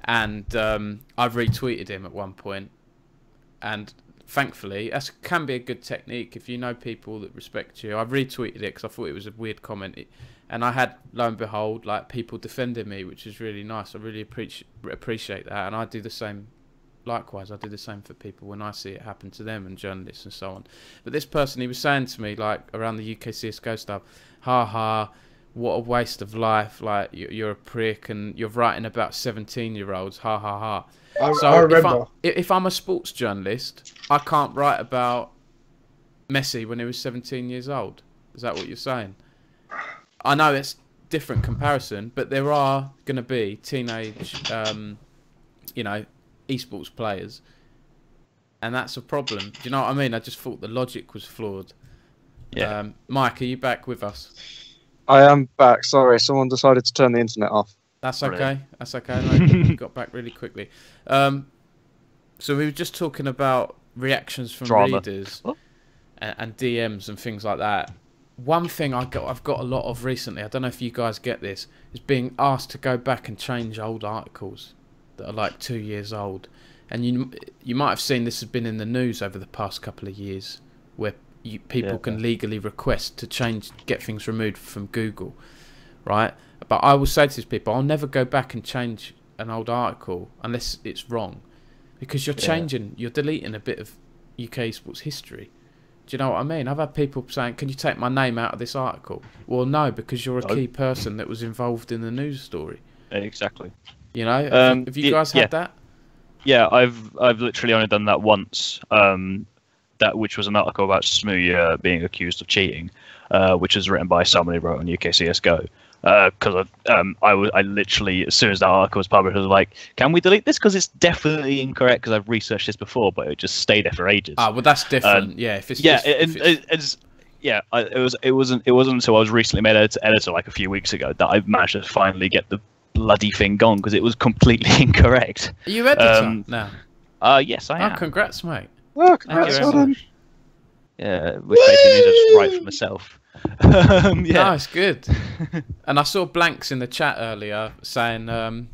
Speaker 2: and um, I retweeted him at one point, and thankfully that can be a good technique if you know people that respect you. I retweeted it because I thought it was a weird comment, It- and I had lo and behold like people defending me, which is really nice. I really appreciate appreciate that, and I do the same. Likewise, I do the same for people when I see it happen to them and journalists and so on. But this person, he was saying to me like around the UK CS:GO stuff, ha ha. What a waste of life! Like you- you're a prick, and you're writing about seventeen-year-olds. Ha ha ha.
Speaker 4: I,
Speaker 2: So
Speaker 4: I
Speaker 2: if. I, if I'm a sports journalist, I can't write about Messi when he was 17 years old. Is that what you're saying? I know it's different comparison, but there are going to be teenage, um, you know, esports players, and that's a problem. Do you know what I mean? I just thought the logic was flawed.
Speaker 1: Yeah.
Speaker 2: Um, Mike, are you back with us?
Speaker 3: I am back. Sorry, someone decided to turn the internet off.
Speaker 2: That's okay. That's okay. You got back really quickly. Um, so we were just talking about reactions from
Speaker 1: Drama.
Speaker 2: readers
Speaker 1: Oh.
Speaker 2: and, and DMs and things like that. One thing I got, I've got a lot of recently. I don't know if you guys get this. Is being asked to go back and change old articles that are like two years old, and you you might have seen this has been in the news over the past couple of years, where you, people
Speaker 1: Yeah.
Speaker 2: can legally request to change, get things removed from Google, right? But I will say to these people, I'll never go back and change an old article unless it's wrong, because you're changing, you're deleting a bit of UK sports history. Do you know what I mean? I've had people saying, "Can you take my name out of this article?" Well, no, because you're a
Speaker 1: No.
Speaker 2: key person that was involved in the news story.
Speaker 1: Exactly.
Speaker 2: You know, have,
Speaker 1: Um,
Speaker 2: you, have you guys had
Speaker 1: yeah.
Speaker 2: that?
Speaker 1: Yeah, I've I've literally only done that once. Um, that which was an article about Smooya being accused of cheating, uh, which was written by someone who wrote on UK CS:GO. Because um, I was I literally as soon as that article was published, I was like, "Can we delete this? Because it's definitely incorrect." Because I've researched this before, but it just stayed there for ages.
Speaker 2: Ah, well, that's different. yeah, if it's
Speaker 1: yeah,
Speaker 2: just, if it's-
Speaker 1: it, it's yeah, I, it was it wasn't it wasn't until I was recently made editor, editor like a few weeks ago that I managed to finally get the bloody thing gone because it was completely incorrect.
Speaker 2: Are you editor
Speaker 1: Um,
Speaker 2: now?
Speaker 1: Uh, yes, I
Speaker 2: Oh,
Speaker 1: am.
Speaker 2: congrats, mate.
Speaker 3: Oh,
Speaker 1: Thank
Speaker 3: congrats,
Speaker 1: you
Speaker 3: well
Speaker 1: very
Speaker 3: done.
Speaker 1: much. Yeah, which basically means I just write for myself. um, yeah.
Speaker 2: Nice, good. and I saw blanks in the chat earlier saying um,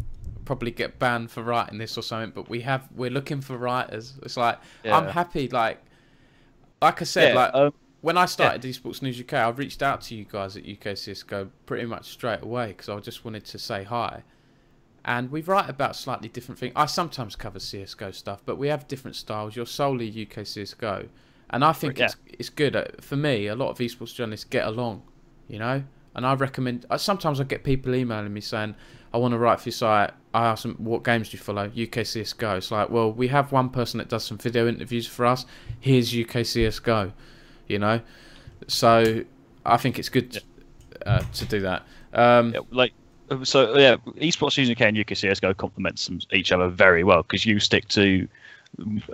Speaker 2: probably get banned for writing this or something. But we have we're looking for writers. It's like I'm happy. Like like I said,
Speaker 1: Yeah,
Speaker 2: like
Speaker 1: um,
Speaker 2: when I started Esports News UK, I reached out to you guys at UK CS:GO pretty much straight away because I just wanted to say hi. And we write about slightly different things. I sometimes cover CS:GO stuff, but we have different styles. You're solely UK CS:GO, and I think
Speaker 1: Yeah.
Speaker 2: it's it's good Uh, for me. A lot of esports journalists get along, you know. And I recommend. I, sometimes I get people emailing me saying, "I want to write for your site." I ask them, "What games do you follow?" UK CS:GO. It's like, well, we have one person that does some video interviews for us. Here's UK CS:GO, you know. So I think it's good uh, to do that. Um,
Speaker 1: yeah, like so yeah esports news uk and uk csgo complements each other very well because you stick to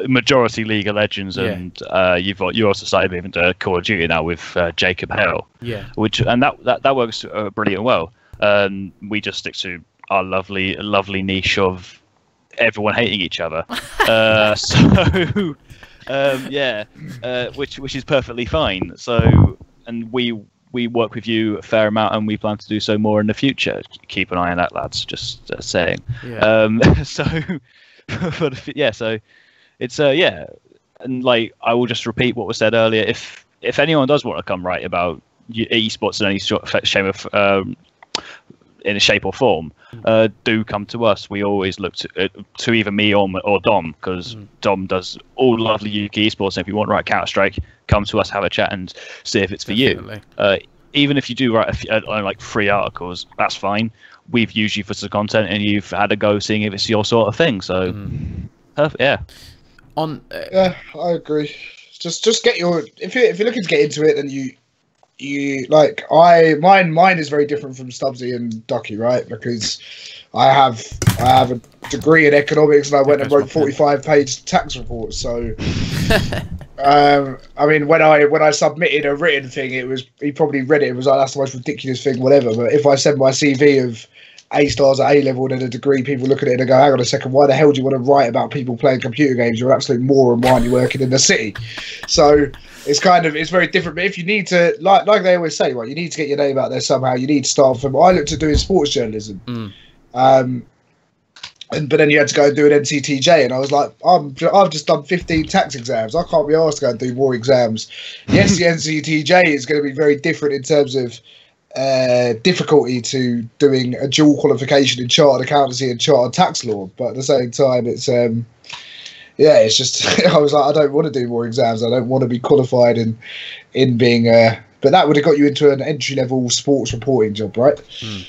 Speaker 1: majority league of legends
Speaker 2: Yeah.
Speaker 1: and uh, you've got you also started moving to call of duty now with uh, jacob hale
Speaker 2: yeah.
Speaker 1: which and that that, that works uh, brilliant well um, we just stick to our lovely lovely niche of everyone hating each other uh, so um, yeah uh, which which is perfectly fine so and we we work with you a fair amount and we plan to do so more in the future keep an eye on that lads just uh, saying
Speaker 2: Yeah.
Speaker 1: um, so for the, yeah so it's uh yeah and like i will just repeat what was said earlier if if anyone does want to come write about esports in any sort of shape of um, in a shape or form uh, do come to us we always look to, uh, to either me or, or dom because
Speaker 2: Mm.
Speaker 1: dom does all lovely uk esports and if you want to write counter-strike come to us have a chat and see if it's for you uh, even if you do write a few, uh, like three articles, that's fine. We've used you for some content, and you've had a go seeing if it's your sort of thing. So,
Speaker 2: Mm.
Speaker 1: perfect. Yeah,
Speaker 2: On uh,
Speaker 4: Yeah, I agree. Just just get your if you if you're looking to get into it, then you you like I mine mine is very different from Stubbsy and Ducky, right? Because I have I have a degree in economics and I went and wrote 45 page tax reports. So um, I mean, when I when I submitted a written thing, it was he probably read it. It was like that's the most ridiculous thing, whatever. But if I send my CV of A stars at A level and then a degree, people look at it and go, "Hang on a second, why the hell do you want to write about people playing computer games? You're an absolute moron. Why aren't you working in the city?" So it's kind of it's very different. But if you need to, like like they always say, right, you need to get your name out there somehow. You need to start from. I looked at doing sports journalism.
Speaker 2: Mm.
Speaker 4: Um, and, but then you had to go and do an NCTJ, and I was like, I'm, I've just done 15 tax exams. I can't be asked to go and do more exams. Yes, the NCTJ is going to be very different in terms of uh, difficulty to doing a dual qualification in chartered accountancy and chartered tax law, but at the same time, it's um, yeah, it's just I was like, I don't want to do more exams. I don't want to be qualified in in being uh But that would have got you into an entry level sports reporting job, right?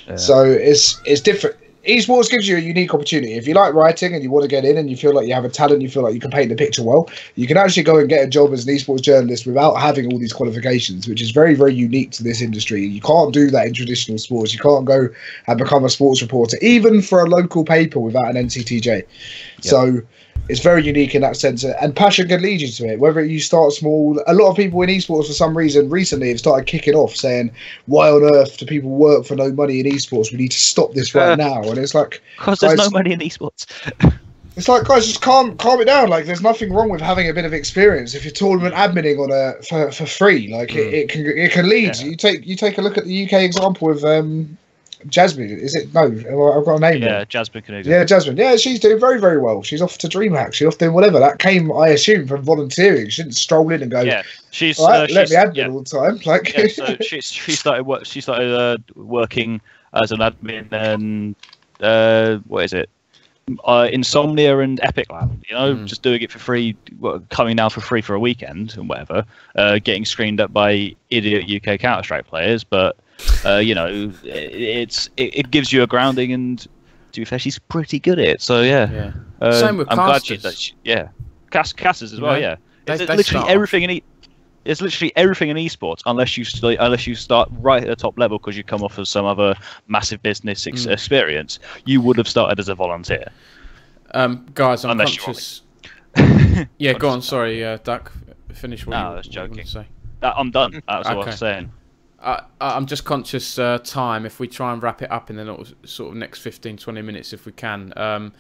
Speaker 1: Yeah.
Speaker 4: So it's it's different. Esports gives you a unique opportunity. If you like writing and you want to get in and you feel like you have a talent, you feel like you can paint the picture well, you can actually go and get a job as an esports journalist without having all these qualifications, which is very, very unique to this industry. You can't do that in traditional sports. You can't go and become a sports reporter, even for a local paper without an NCTJ. So it's very unique in that sense, and passion can lead you to it. Whether you start small, a lot of people in esports for some reason recently have started kicking off saying, "Why on earth do people work for no money in esports? We need to stop this right
Speaker 1: Uh.
Speaker 4: now." And it's like,
Speaker 1: Because there's no money in esports.
Speaker 4: it's like, guys, just calm, calm it down. Like, there's nothing wrong with having a bit of experience. If you're tournament adminning on a for, for free, like it, it can it can lead.
Speaker 1: Yeah.
Speaker 4: You take you take a look at the UK example of um, Jasmine. Is it no? I've got a name. now.
Speaker 1: Yeah, Jasmine Canoe.
Speaker 4: Yeah, Jasmine. Yeah, she's doing very, very well. She's off to DreamHack. She's off doing whatever. That came, I assume, from volunteering. She didn't stroll in and go,
Speaker 1: Yeah, she's
Speaker 4: right,
Speaker 1: uh,
Speaker 4: let
Speaker 1: she's,
Speaker 4: me admin
Speaker 1: yeah,
Speaker 4: all the time. Like,
Speaker 1: yeah, so she she started work. She started uh, working as an admin and uh, what is it? Uh, Insomnia and Epic.LAN. You know,
Speaker 2: Mm.
Speaker 1: just doing it for free, well, coming down for free for a weekend and whatever. Uh, getting screened up by idiot UK Counter Strike players, but uh, you know, it, it's it, it gives you a grounding and. To be fair, she's pretty good at it. So yeah,
Speaker 2: Yeah.
Speaker 1: uh,
Speaker 2: Same with
Speaker 1: I'm glad she,
Speaker 2: casters.
Speaker 1: that she, yeah, Cast, casters as well.
Speaker 2: know,
Speaker 1: Yeah,
Speaker 2: they-
Speaker 1: it's
Speaker 2: they
Speaker 1: literally
Speaker 2: start off-
Speaker 1: everything in e- it's literally everything in esports unless you st- unless you start right at the top level because you come off of some other massive business ex-
Speaker 2: Mm.
Speaker 1: experience. You would have started as a volunteer.
Speaker 2: Um, guys, I'm
Speaker 1: Unless you're
Speaker 2: conscious. Yeah, go on. Sorry, uh, Duck. Finish what
Speaker 1: No,
Speaker 2: you,
Speaker 1: I was
Speaker 2: what you wanted
Speaker 1: joking.
Speaker 2: to say.
Speaker 1: That, I'm done. That's all
Speaker 2: Okay.
Speaker 1: I'm saying.
Speaker 2: I, I'm just conscious uh, time. If we try and wrap it up in the little, sort of next 15, 20 minutes, if we can. Um,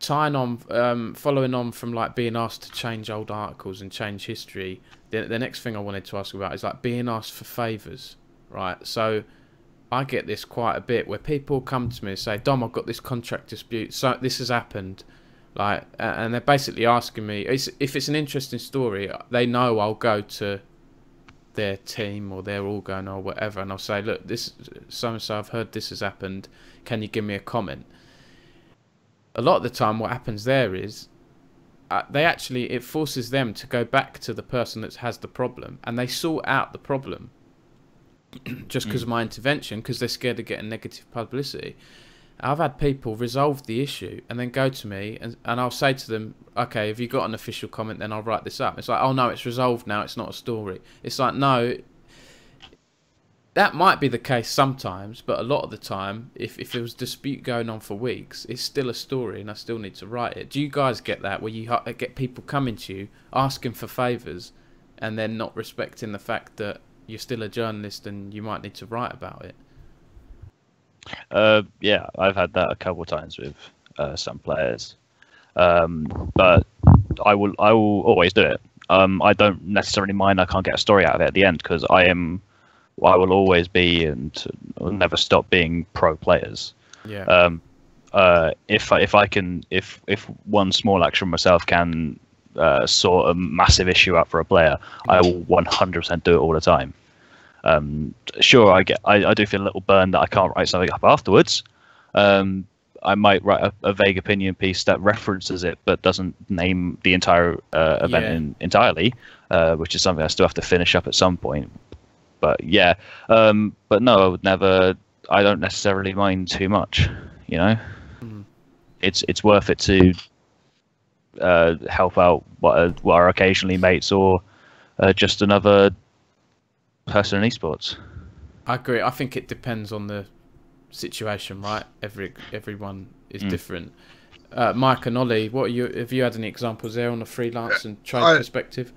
Speaker 2: tying on, um, following on from like being asked to change old articles and change history. The, the next thing I wanted to ask about is like being asked for favors, right? So I get this quite a bit where people come to me and say, "Dom, I've got this contract dispute. So this has happened." Like, and they're basically asking me if it's an interesting story. They know I'll go to their team or their organ or whatever, and I'll say, "Look, this so and so. I've heard this has happened. Can you give me a comment?" A lot of the time, what happens there is uh, they actually it forces them to go back to the person that has the problem, and they sort out the problem just because mm. of my intervention because they're scared of getting negative publicity. I've had people resolve the issue and then go to me and, and I'll say to them, okay, have you got an official comment? Then I'll write this up. It's like, oh no, it's resolved now. It's not a story. It's like, no, that might be the case sometimes, but a lot of the time, if, if there was dispute going on for weeks, it's still a story and I still need to write it. Do you guys get that where you get people coming to you asking for favours and then not respecting the fact that you're still a journalist and you might need to write about it?
Speaker 1: Uh, yeah, I've had that a couple of times with uh, some players, um, but I will I will always do it. Um, I don't necessarily mind I can't get a story out of it at the end because I am I will always be and will never stop being pro players.
Speaker 2: Yeah.
Speaker 1: Um, uh, if if I can if if one small action myself can uh, sort a massive issue out for a player, I will 100% do it all the time. Um, sure, I get, I, I do feel a little burned that I can't write something up afterwards. Um, I might write a, a, vague opinion piece that references it but doesn't name the entire uh, event yeah. in, entirely, uh, which is something I still have to finish up at some point. But yeah, um, but no, I would never. I don't necessarily mind too much. You know, mm. it's it's worth it to uh, help out what are, what are occasionally mates or uh, just another person in esports.
Speaker 2: I agree. I think it depends on the situation, right? Every everyone is mm. different. Uh, Mike and Ollie, what you have you had any examples there on a freelance and trade I, perspective?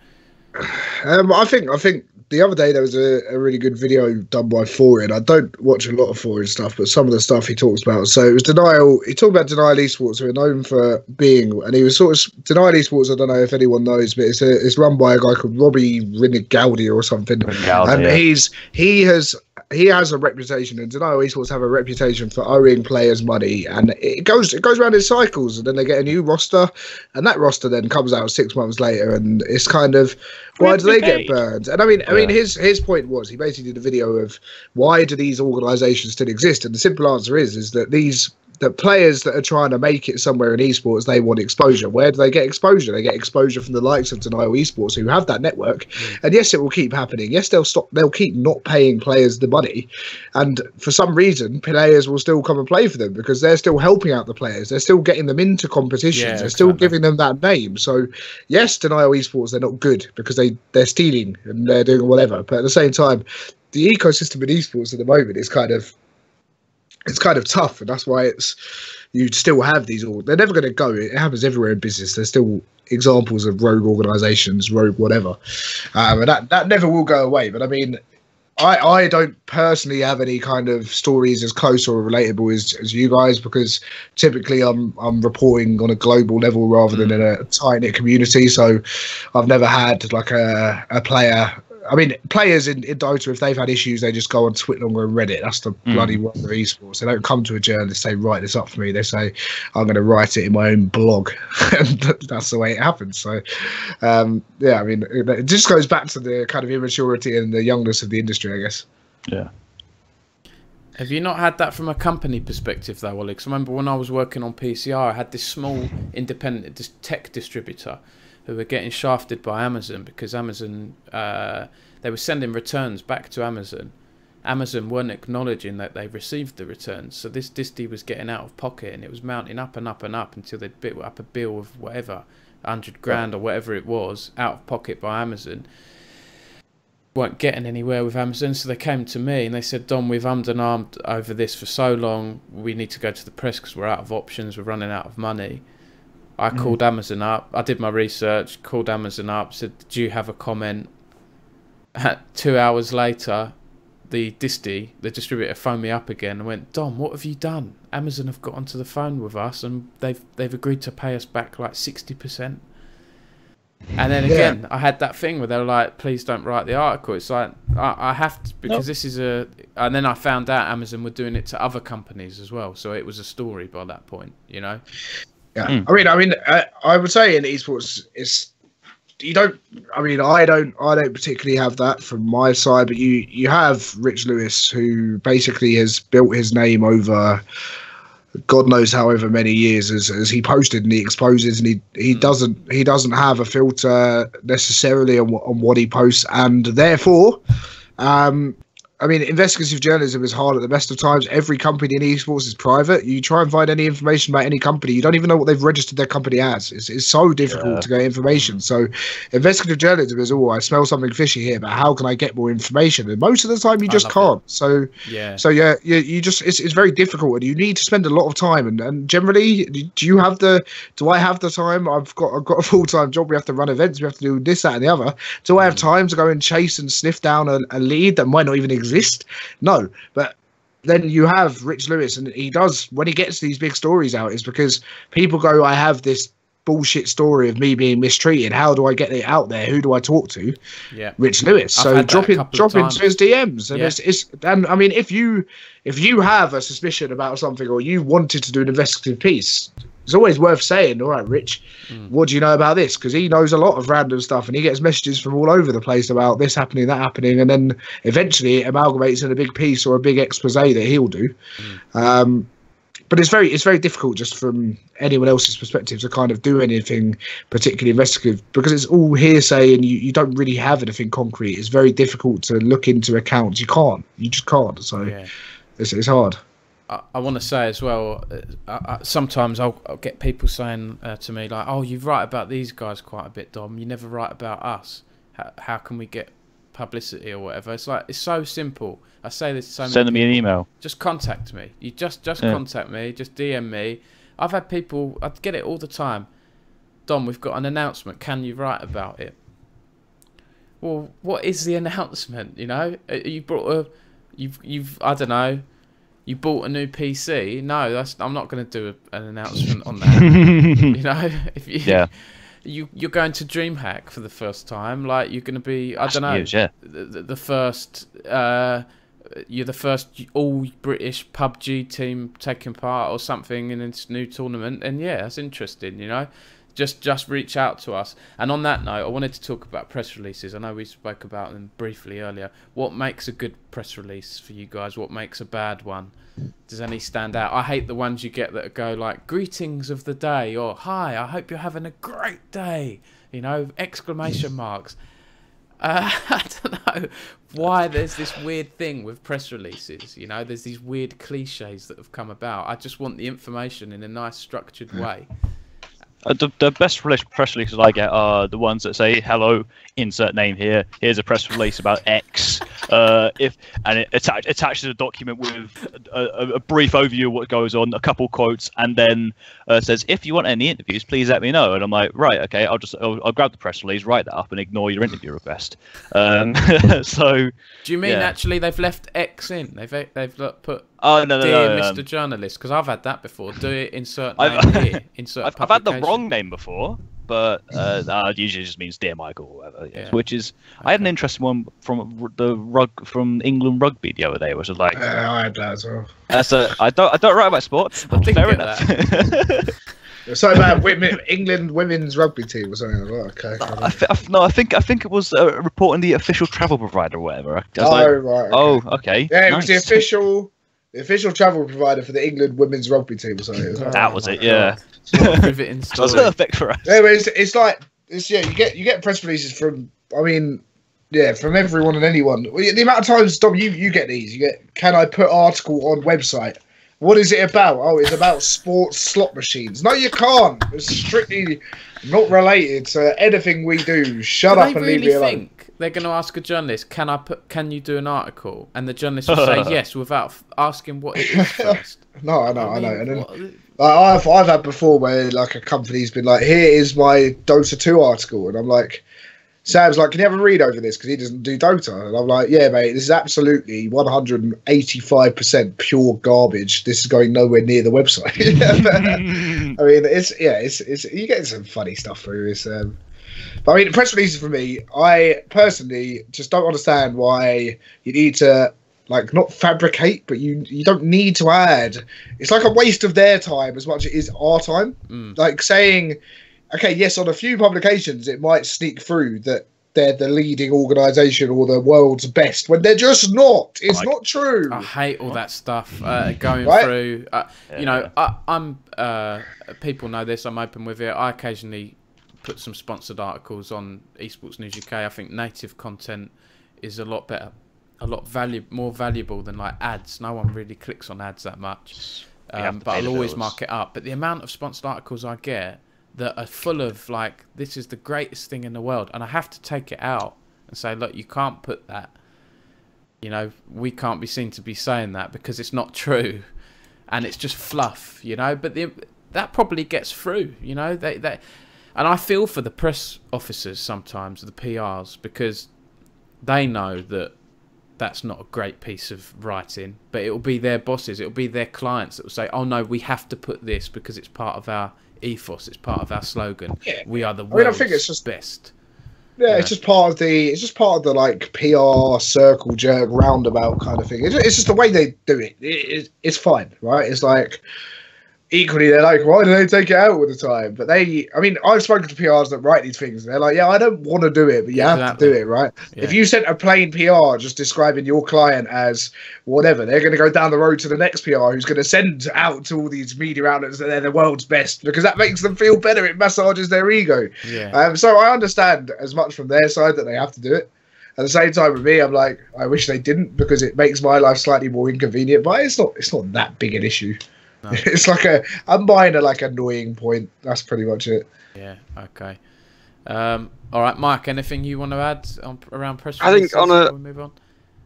Speaker 4: Um, I think I think the other day there was a, a really good video done by Thorin. I don't watch a lot of Thorin stuff, but some of the stuff he talks about. So it was denial. He talked about denial esports, who are known for being, and he was sort of denial esports. I don't know if anyone knows, but it's a, it's run by a guy called Robbie Rinigaudia or something, and yeah. he's he has he has a reputation, and Denial Esports have a reputation for owing players money, and it goes it goes around in cycles, and then they get a new roster, and that roster then comes out six months later, and it's kind of why do they get burned? And I mean, I mean, his his point was he basically did a video of why do these organisations still exist, and the simple answer is is that these the players that are trying to make it somewhere in esports, they want exposure. Where do they get exposure? They get exposure from the likes of Denial Esports, who have that network. Mm. And yes, it will keep happening. Yes, they'll stop. They'll keep not paying players the money, and for some reason, players will still come and play for them because they're still helping out the players. They're still getting them into competitions. Yeah, they're still giving them that name. So yes, Denial Esports, they're not good because they they're stealing and they're doing whatever. But at the same time, the ecosystem in esports at the moment is kind of it's kind of tough, and that's why it's you still have these all. They're never going to go. It happens everywhere in business. There's still examples of rogue organisations, rogue whatever, um, and that that never will go away. But I mean, I, I don't personally have any kind of stories as close or relatable as, as you guys because typically I'm I'm reporting on a global level rather than mm. in a tight knit community. So I've never had like a, a player I mean, players in, in Dota, if they've had issues, they just go on Twitter and Reddit. That's the mm. bloody one of esports. They don't come to a journalist say, write this up for me. They say, I'm going to write it in my own blog. and that's the way it happens. So, um, yeah, I mean, it just goes back to the kind of immaturity and the youngness of the industry, I guess.
Speaker 1: Yeah.
Speaker 2: Have you not had that from a company perspective, though, Alex? I remember when I was working on PCR, I had this small independent tech distributor who were getting shafted by Amazon because Amazon uh, they were sending returns back to Amazon. Amazon weren't acknowledging that they received the returns, so this disty was getting out of pocket, and it was mounting up and up and up until they'd bit up a bill of whatever, hundred grand or whatever it was, out of pocket by Amazon. weren't getting anywhere with Amazon, so they came to me and they said, "Dom, we've ummed and armed over this for so long. We need to go to the press because we're out of options. We're running out of money." I mm. called Amazon up. I did my research. Called Amazon up. Said, "Do you have a comment?" Two hours later, the Disty, the distributor, phoned me up again and went, Dom, what have you done? Amazon have got onto the phone with us and they've they've agreed to pay us back like sixty percent. And then
Speaker 4: Yeah.
Speaker 2: again, I had that thing where they were like, "Please don't write the article." It's like I, I have to because this is a. And then I found out Amazon were doing it to other companies as well, so it was a story by that point. You know.
Speaker 4: Yeah,
Speaker 1: Mm.
Speaker 4: I mean, I mean, uh, I would say in esports, it's you don't. I mean, I don't. I don't particularly have that from my side, but you you have Rich Lewis, who basically has built his name over. God knows however many years as, as he posted and he exposes and he, he
Speaker 2: Mm.
Speaker 4: doesn't he doesn't have a filter necessarily on, on what he posts and therefore um I mean, investigative journalism is hard at the best of times. Every company in esports is private. You try and find any information about any company, you don't even know what they've registered their company as. It's, it's so difficult
Speaker 1: Yeah.
Speaker 4: to get information. So, investigative journalism is, oh, I smell something fishy here, but how can I get more information? And most of the time, you just can't. So,
Speaker 2: Yeah.
Speaker 4: so yeah, you, you just it's, it's very difficult, and you need to spend a lot of time. And, and generally, do you have the? Do I have the time? I've got I've got a full time job. We have to run events. We have to do this, that, and the other. Do I have time to go and chase and sniff down a, a lead that might not even exist? No, but then you have Rich Lewis, and he does when he gets these big stories out, is because people go, I have this bullshit story of me being mistreated. How do I get it out there? Who do I talk to?
Speaker 2: Yeah.
Speaker 4: Rich Lewis.
Speaker 2: I've
Speaker 4: so drop in, drop into his DMs, and
Speaker 2: Yeah.
Speaker 4: it's, it's and I mean, if you if you have a suspicion about something or you wanted to do an investigative piece, it's always worth saying, all right, Rich,
Speaker 2: Mm.
Speaker 4: what do you know about this? Because he knows a lot of random stuff, and he gets messages from all over the place about this happening, that happening, and then eventually it amalgamates in a big piece or a big expose that he'll do. Um, but it's very it's very difficult just from anyone else's perspective to kind of do anything particularly investigative because it's all hearsay and you, you don't really have anything concrete. It's very difficult to look into accounts. You can't. You just can't. So
Speaker 2: Yeah.
Speaker 4: it's, it's hard.
Speaker 2: I, I want to say as well. Uh, I, I, sometimes I'll, I'll get people saying uh, to me like, "Oh, you write about these guys quite a bit, Dom. You never write about us. How, how can we get publicity or whatever?" It's like it's so simple. I say this to so many
Speaker 1: Send me an email.
Speaker 2: Just contact me. You just just
Speaker 1: Yeah.
Speaker 2: contact me. Just DM me. I've had people. I get it all the time. Dom, we've got an announcement. Can you write about it? Well, what is the announcement? You know, Uh, you brought a, you've you've I don't know, you bought a new PC. No, that's I'm not going to do a, an announcement on that. you know, if you
Speaker 1: Yeah.
Speaker 2: you you're going to DreamHack for the first time, like you're going to be I
Speaker 1: That's
Speaker 2: don't know
Speaker 1: huge, yeah.
Speaker 2: the, the, first uh, you're the first all British PUBG team taking part or something in this new tournament, and yeah, that's interesting. You know, just just reach out to us. And on that note, I wanted to talk about press releases. I know we spoke about them briefly earlier. What makes a good press release for you guys? What makes a bad one? Does any stand out? I hate the ones you get that go like "Greetings of the day" or "Hi, I hope you're having a great day." You know, exclamation marks. Uh, I don't know why there's this weird thing with press releases. You know, there's these weird cliches that have come about. I just want the information in a nice, structured way.
Speaker 1: Uh, the, the best press releases I get are the ones that say, "Hello, insert name here. Here's a press release about X." Uh, if and it atta- attaches a document with a, a, brief overview of what goes on, a couple quotes, and then uh, says, "If you want any interviews, please let me know." And I'm like, "Right, okay. I'll just I'll, I'll grab the press release, write that up, and ignore your interview request." Um, so,
Speaker 2: Do you mean
Speaker 1: Yeah.
Speaker 2: actually they've left X in? They've they've put
Speaker 1: oh no, no,
Speaker 2: dear
Speaker 1: no, no,
Speaker 2: Mr. Journalist because I've had that before. Do it insert
Speaker 1: I've-
Speaker 2: here. Insert.
Speaker 1: I've, I've had the wrong name before, but uh, uh, usually just means dear Michael or whatever. yes,
Speaker 2: Yeah.
Speaker 1: Which is, I had an interesting one from the rug from England rugby the other day, which was like,
Speaker 4: Uh, I had that as well.
Speaker 1: that's a, I don't, I don't write about sports.
Speaker 2: I didn't
Speaker 1: Fair
Speaker 2: get
Speaker 1: enough.
Speaker 4: So about women, England women's rugby team or something. Like that. Okay.
Speaker 1: I, th- I, th- no, I think, I think it was uh, reporting the official travel provider or whatever. I was
Speaker 4: oh
Speaker 1: like,
Speaker 4: right. okay.
Speaker 1: oh, okay.
Speaker 4: Yeah, it was the official, the official travel provider for the England women's rugby team or something. Like-
Speaker 1: That was it, yeah.
Speaker 2: What a
Speaker 1: That's perfect for us.
Speaker 4: Anyway, it's, it's like it's yeah. You get you get press releases from. I mean, yeah, from everyone and anyone. The amount of times, Dom, you you get these. You get. Can I put article on website? What is it about? Oh, it's about sports slot machines. No, you can't. It's strictly not related to anything we do. Shut
Speaker 2: Do
Speaker 4: up
Speaker 2: they
Speaker 4: and leave
Speaker 2: really
Speaker 4: me alone.
Speaker 2: They're going to ask a journalist, "Can I put? Can you do an article?" And the journalist will say yes without f- asking what it is first.
Speaker 4: No, I know, I,
Speaker 2: mean,
Speaker 4: know. And then
Speaker 2: what-
Speaker 4: like, I've I've had before where like a company's been like, here is my Dota two article, and I'm like, Sam's like, can you have a read over this because he doesn't do Dota? And I'm like, yeah, mate, this is absolutely 185% pure garbage. This is going nowhere near the website. I mean, it's yeah, it's it's you get some funny stuff through this. Um, but I mean, press releases for me, I personally just don't understand why you need to like not fabricate, but you you don't need to add. It's like a waste of their time as much as it is our time.
Speaker 2: Mm.
Speaker 4: Like saying, okay, yes, on a few publications it might sneak through that they're the leading organization or the world's best when they're just not. It's
Speaker 1: Like-
Speaker 4: not true.
Speaker 2: I hate all that stuff uh, going
Speaker 4: Right?
Speaker 2: through. Uh, You know, I, I'm. Uh, people know this. I'm open with it. I occasionally put some sponsored articles on Esports News UK. I think native content is a lot better, a lot value more valuable than like ads. No one really clicks on ads that much. Um, but I'll always
Speaker 1: bills.
Speaker 2: mark it up. But the amount of sponsored articles I get that are full of like, this is the greatest thing in the world, and I have to take it out and say, look, you can't put that you know, we can't be seen to be saying that because it's not true, and it's just fluff, you know. But the, that probably gets through, you know. They, they, and I feel for the press officers sometimes, the PRs, because they know that that's not a great piece of writing, but it will be their bosses, it will be their clients that will say, "Oh no, we have to put this because it's part of our ethos, it's part of our slogan.
Speaker 4: Yeah.
Speaker 2: We are the
Speaker 4: I
Speaker 2: world's
Speaker 4: think it's just-
Speaker 2: best."
Speaker 4: Yeah,
Speaker 2: Yeah.
Speaker 4: it's just part of the it's just part of the like PR circle jerk roundabout kind of thing. It's, it's just the way they do it. it, it it's fine, right? It's like equally they're like, why do they take it out all the time? But they, I mean, I've spoken to PRs that write these things, and they're like, yeah, I don't want to do it, but you have to do it, right?
Speaker 2: Yeah.
Speaker 4: If you sent a plain PR just describing your client as whatever, they're going to go down the road to the next PR who's going to send out to all these media outlets that they're the world's best because that makes them feel better. It massages their ego.
Speaker 2: yeah,
Speaker 4: Um, so I understand as much from their side that they have to do it. At the same time, with me, I'm like, I wish they didn't because it makes my life slightly more inconvenient. But it's not, it's not that big an issue.
Speaker 2: No.
Speaker 4: It's like a, a minor, like annoying point. That's pretty much it.
Speaker 2: Yeah. Okay. Um, all right, Mike. Anything you want to add on, around press?
Speaker 3: I think on a-
Speaker 2: we move on.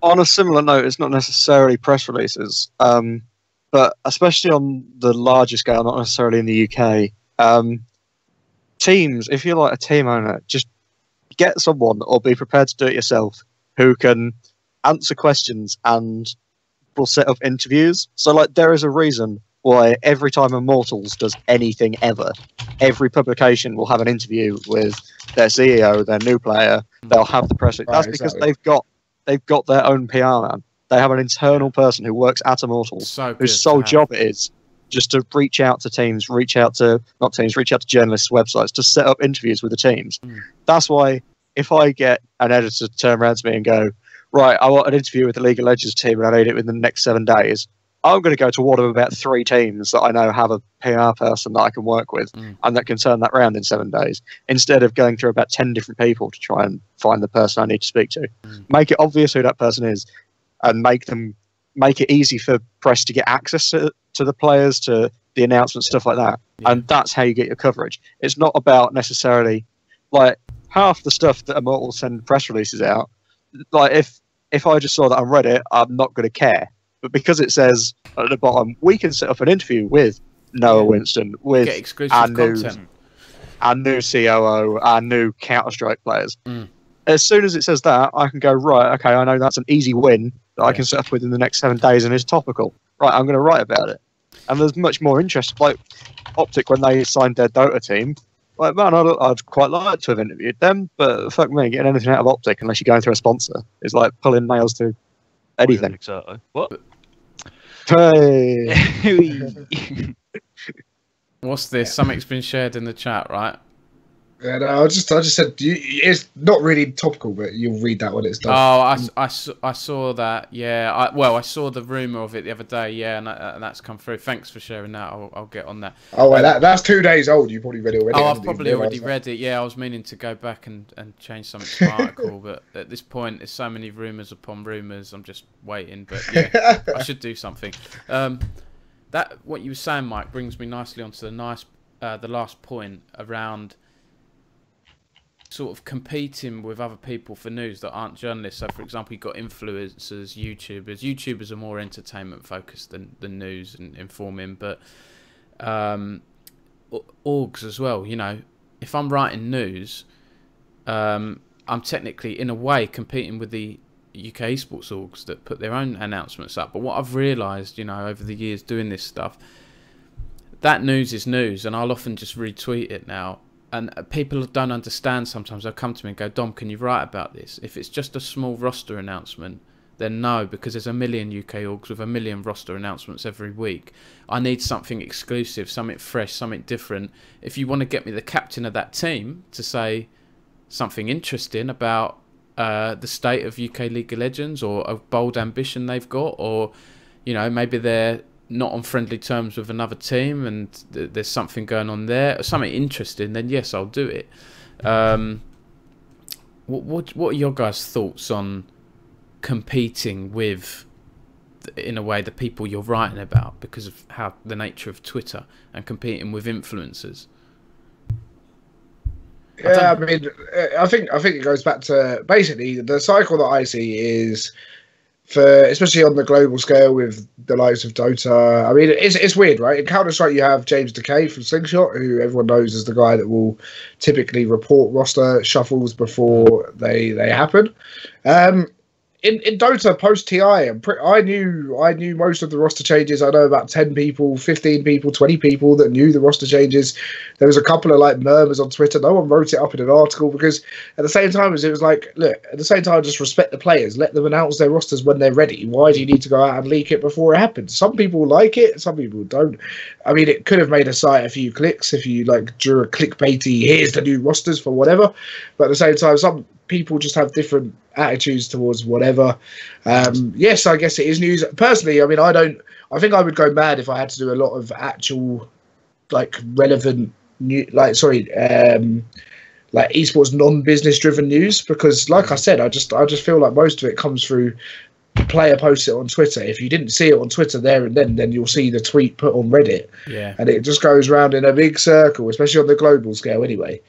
Speaker 3: on a similar note, it's not necessarily press releases, um, but especially on the larger scale, not necessarily in the UK. Um, teams, if you're like a team owner, just get someone or be prepared to do it yourself who can answer questions and will set up interviews. So, like, there is a reason why every time Immortals does anything ever, every publication will have an interview with their CEO, their new player. They'll have the press.
Speaker 4: Right,
Speaker 3: That's because
Speaker 4: exactly.
Speaker 3: they've got they've got their own PR man. They have an internal person who works at Immortals
Speaker 2: So
Speaker 3: whose sole job it is just to reach out to teams, reach out to not teams, reach out to journalists' websites to set up interviews with the teams.
Speaker 2: Mm.
Speaker 3: That's why if I get an editor to turn around to me and go, right, I want an interview with the League of Legends team and I need it within the next seven days, I'm going to go to one of about three teams that I know have a PR person that I can work with
Speaker 2: Mm.
Speaker 3: and that can turn that round in seven days instead of going through about 10 different people to try and find the person I need to speak to.
Speaker 2: Mm.
Speaker 3: Make it obvious who that person is and make them make it easy for press to get access to, to the players, to the announcements, stuff like that.
Speaker 2: Yeah.
Speaker 3: And that's how you get your coverage. It's not about necessarily like half the stuff that Immortal send press releases out. Like if if I just saw that on Reddit, I'm not going to care. But because it says at the bottom, we can set up an interview with Noah Whinston, with
Speaker 2: Get exclusive
Speaker 3: our new-
Speaker 2: content.
Speaker 3: our new COO, our new Counter Strike players.
Speaker 2: Mm.
Speaker 3: As soon as it says that, I can go right. Okay, I know that's an easy win that I can set up within the next seven days, and is topical. Right, I'm going to write about it. And there's much more interest. Like Optic when they signed their Dota team. Like man, I'd, I'd quite like to have interviewed them, but fuck me, getting anything out of Optic unless you're going through a sponsor is like pulling nails to anything.
Speaker 1: Exerto. What?
Speaker 3: Hey.
Speaker 2: What's this? Something's been shared in the chat, right?
Speaker 4: Yeah, no, I just, I just said you, it's not really topical, but you'll read that when it's done.
Speaker 2: Oh, I I saw that. Yeah. I, well, I saw the rumor of it the other day. Yeah, and, that, and that's come through. Thanks for sharing that. I'll, I'll get on that.
Speaker 4: oh, well, that, that's two days old. You probably read it already.
Speaker 2: Oh, I've probably already
Speaker 4: that.
Speaker 2: read it. Yeah, I was meaning to go back and, and change something to my article, but at this point, there's so many rumors upon rumors. I'm just waiting. But yeah, I should do something. Um, that what you were saying, Mike, brings me nicely onto the nice, uh, the last point around sort of competing with other people for news that aren't journalists. So, for example, you've got influencers, YouTubers. YouTubers are more entertainment focused than, than news and informing, but um, orgs as well. You know, if I'm writing news, um, I'm technically, in a way, competing with the UK esports orgs that put their own announcements up. But what I've realised, you know, over the years doing this stuff, that news is news, and I'll often just retweet it now. And uh, people don't understand sometimes. They'll come to me and go, Dom, can you write about this? If it's just a small roster announcement, then no, because there's a million UK orgs with a million roster announcements every week. I need something exclusive, something fresh, something different. If you want to get me the captain of that team to say something interesting about uh, the state of UK League of Legends or a bold ambition they've got, or you know maybe they're not on friendly terms with another team and th- there's something going on there, something interesting, then yes, I'll do it. Um, what what what are your guys' thoughts on? competing with in a way the people you're writing about because of how the nature of Twitter and competing with influencers.
Speaker 4: Yeah, I, I mean, I think I think it goes back to basically the cycle that I see is for especially on the global scale with the likes of Dota. I mean, it's it's weird, right? In Counter Strike, you have James DeKay from Slingshot, who everyone knows is the guy that will typically report roster shuffles before they they happen. Um, in, in Dota post TI, I knew I knew most of the roster changes. I know about ten people, fifteen people, twenty people that knew the roster changes. There was a couple of like murmurs on Twitter. No one wrote it up in an article because at the same time as it was like, look, at the same time, just respect the players. Let them announce their rosters when they're ready. Why do you need to go out and leak it before it happens? Some people like it, some people don't. I mean, it could have made a site a few clicks if you like drew a clickbaity. Here's the new rosters for whatever. But at the same time, some people just have different attitudes towards whatever. Um, yes, I guess it is news. Personally, I mean, I don't. I think I would go mad if I had to do a lot of actual, like, relevant new, like, sorry, um, like esports non-business driven news because, like I said, I just, I just feel like most of it comes through. Player posts it on Twitter. If you didn't see it on Twitter there and then, then you'll see the tweet put on Reddit.
Speaker 2: Yeah.
Speaker 4: And it just goes around in a big circle, especially on the global scale, anyway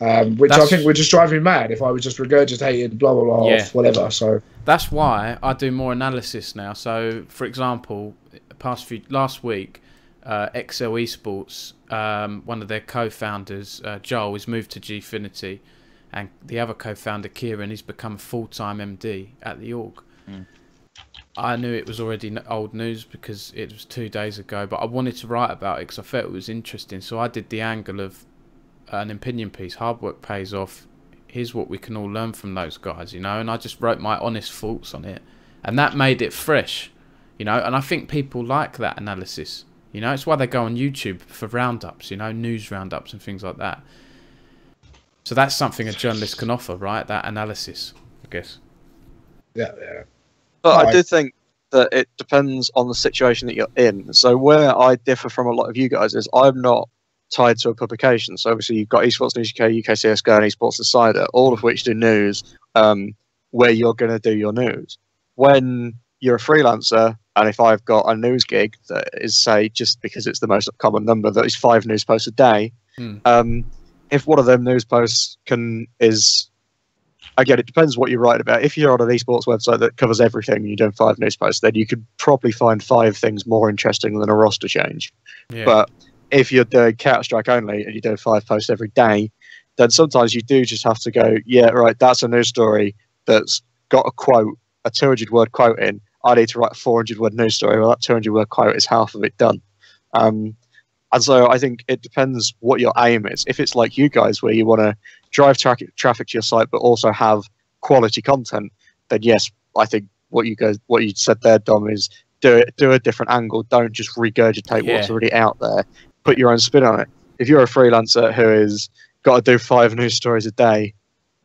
Speaker 4: um, which That's... I think would just drive me mad if I was just regurgitating blah blah blah yeah. whatever. So
Speaker 2: that's why I do more analysis now. So, for example, past few last week, uh, exceL Esports, um, one of their co-founders, uh, Joel, has moved to Gfinity, and the other co-founder, Kieran, he's become a full-time MD at the org. Mm. I knew it was already old news because it was two days ago, but I wanted to write about it because I felt it was interesting. So I did the angle of an opinion piece. Hard work pays off. Here's what we can all learn from those guys, you know. And I just wrote my honest thoughts on it, and that made it fresh, you know. And I think people like that analysis. You know, it's why they go on YouTube for roundups, you know, news roundups and things like that. So that's something a journalist can offer, right? That analysis, I guess.
Speaker 4: Yeah, yeah.
Speaker 3: But I do think that it depends on the situation that you're in. So where I differ from a lot of you guys is I'm not tied to a publication. So obviously you've got Esports News UK, UK CS:GO, and Esports Insider, all of which do news um, where you're going to do your news. When you're a freelancer, and if I've got a news gig that is, say, just because it's the most common number, that is five news posts a day, hmm. um, if one of them news posts can is again, it depends what you're writing about. If you're on an esports website that covers everything and you're doing five news posts, then you could probably find five things more interesting than a roster change. Yeah. But if you're doing Counter Strike only and you do five posts every day, then sometimes you do just have to go, yeah, right, that's a news story that's got a quote, a 200 word quote in. I need to write a 400 word news story. Well, that 200 word quote is half of it done. Um, and so I think it depends what your aim is. If it's like you guys, where you want to drive tra- traffic to your site, but also have quality content, then yes, I think what you guys, what you said there, Dom, is do it, do a different angle. Don't just regurgitate yeah. what's already out there put your own spin on it. If you're a freelancer who is got to do five news stories a day,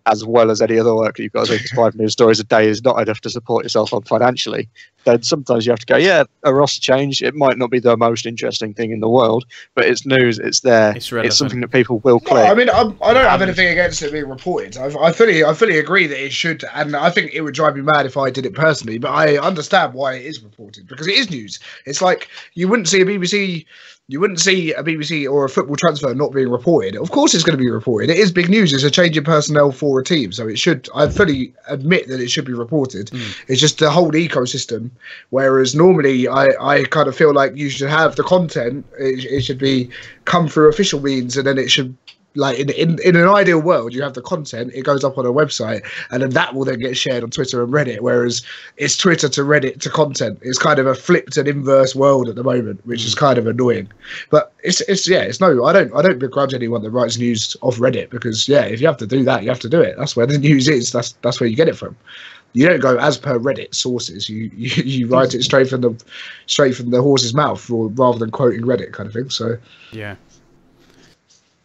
Speaker 3: as well as any other work that you've got to do, five news stories a day is not enough to support yourself on financially. Then sometimes you have to go, yeah, a roster change. It might not be the most interesting thing in the world, but it's news. It's there. It's, it's something that people will click.
Speaker 4: No, I mean, I'm, I do not have anything against it being reported. I, I fully, I fully agree that it should, and I think it would drive me mad if I did it personally. But I understand why it is reported because it is news. It's like you wouldn't see a BBC you wouldn't see a BBC or a football transfer not being reported. Of course, it's going to be reported. It is big news. It's a change in personnel for a team, so it should. I fully admit that it should be reported. Mm. It's just the whole ecosystem. Whereas normally, I, I kind of feel like you should have the content. It, it should be come through official means, and then it should like in, in in an ideal world, you have the content, it goes up on a website, and then that will then get shared on Twitter and Reddit. Whereas it's Twitter to Reddit to content. It's kind of a flipped and inverse world at the moment, which is mm. kind of annoying. But it's it's yeah, it's no, I don't I don't begrudge anyone that writes news off Reddit because yeah, if you have to do that, you have to do it. That's where the news is. That's that's where you get it from. You don't go as per Reddit sources. You you, you write it straight from the straight from the horse's mouth, or, rather than quoting Reddit kind of thing. So
Speaker 2: Yeah.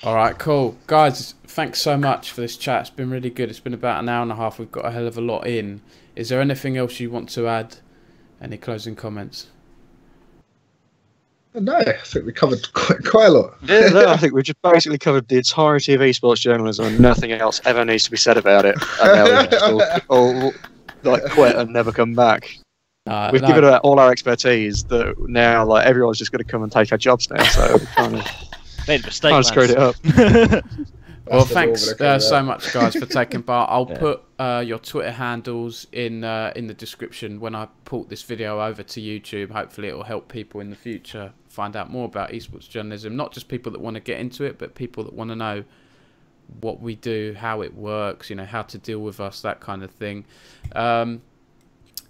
Speaker 2: All right, cool. Guys, thanks so much for this chat. It's been really good. It's been about an hour and a half. We've got a hell of a lot in. Is there anything else you want to add? Any closing comments?
Speaker 4: no, I think we covered quite, quite a lot.
Speaker 3: Yeah, no, I think we've just basically covered the entirety of esports journalism, and nothing else ever needs to be said about it. And now all, all like quit and never come back.
Speaker 2: Uh,
Speaker 3: We've
Speaker 2: no,
Speaker 3: given it all our expertise. That now, like everyone's just going to come and take our jobs now. So kind of,
Speaker 1: Made a mistake.
Speaker 3: kind of screwed it up.
Speaker 2: Well, thanks
Speaker 4: door, but I
Speaker 2: uh, so much, guys, for taking part. I'll
Speaker 1: Yeah.
Speaker 2: put uh, your Twitter handles in uh, in the description when I put this video over to YouTube. Hopefully, it will help people in the future find out more about esports journalism. Not just people that want to get into it, but people that want to know what we do, how it works, you know, how to deal with us, that kind of thing. Um,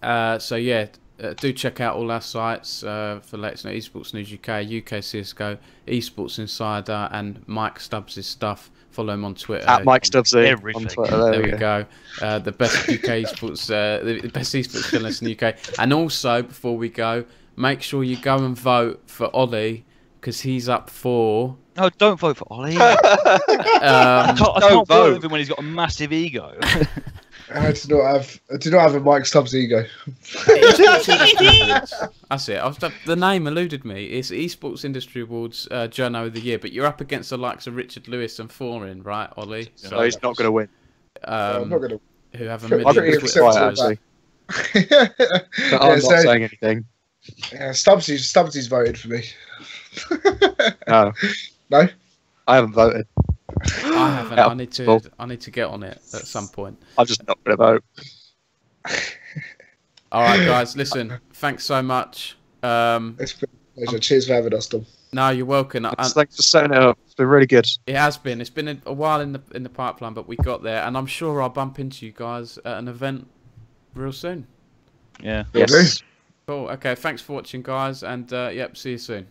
Speaker 2: uh, so yeah, uh, do check out all our sites uh, for latest news, Esports News UK, UK CS:GO, Esports Insider, and Mike Stubbs' stuff. Follow him on Twitter.
Speaker 3: At Mike stubbs
Speaker 1: Everything.
Speaker 3: on Twitter. There,
Speaker 2: There
Speaker 3: we
Speaker 2: we
Speaker 3: go.
Speaker 2: go. Uh, the best UK esports, uh, the best esports journalist in the UK. And also, before we go, make sure you go and vote for Ollie because he's up for.
Speaker 1: No, don't vote for Ollie. I
Speaker 2: Um,
Speaker 1: can't, I
Speaker 3: Don't
Speaker 1: can't vote
Speaker 3: vote.
Speaker 1: with him when he's got a massive ego.
Speaker 4: I do not have I do not have a Mike Stubbs ego.
Speaker 2: That's it. I was, the name eluded me. It's Esports Industry Awards uh, Journo of the Year, but you're up against the likes of Richard Lewis and Thorin, right, Ollie?
Speaker 3: So he's not going to win.
Speaker 4: I'm not
Speaker 2: Um,
Speaker 4: gonna.
Speaker 2: who have a
Speaker 4: Pretty
Speaker 3: I
Speaker 2: million
Speaker 3: think he's
Speaker 2: Twitter
Speaker 3: quiet, actually.
Speaker 4: yeah,
Speaker 3: But I'm not
Speaker 4: so,
Speaker 3: saying anything.
Speaker 4: yeah, Stubbsy's Stubbsy's voted for me.
Speaker 3: No.
Speaker 4: No?
Speaker 3: I haven't voted.
Speaker 2: I haven't.
Speaker 3: Yeah,
Speaker 2: I need to.
Speaker 3: well.
Speaker 2: I need to get on it at some point.
Speaker 3: I'm just not going to vote.
Speaker 2: All right, guys. Listen. Thanks so much. Um,
Speaker 4: It's been a pleasure. Cheers for having us, Dom.
Speaker 2: no, you're welcome. I,
Speaker 3: Thanks for setting it up. It's been really good.
Speaker 2: it has been. It's been a, a while in the in the pipeline, but we got there, and I'm sure I'll bump into you guys at an event real soon.
Speaker 1: yeah.
Speaker 3: Yes.
Speaker 2: Cool. Okay. Thanks for watching, guys, and uh, yep. See you soon.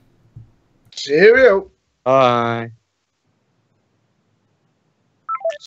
Speaker 4: Cheerio.
Speaker 3: Bye.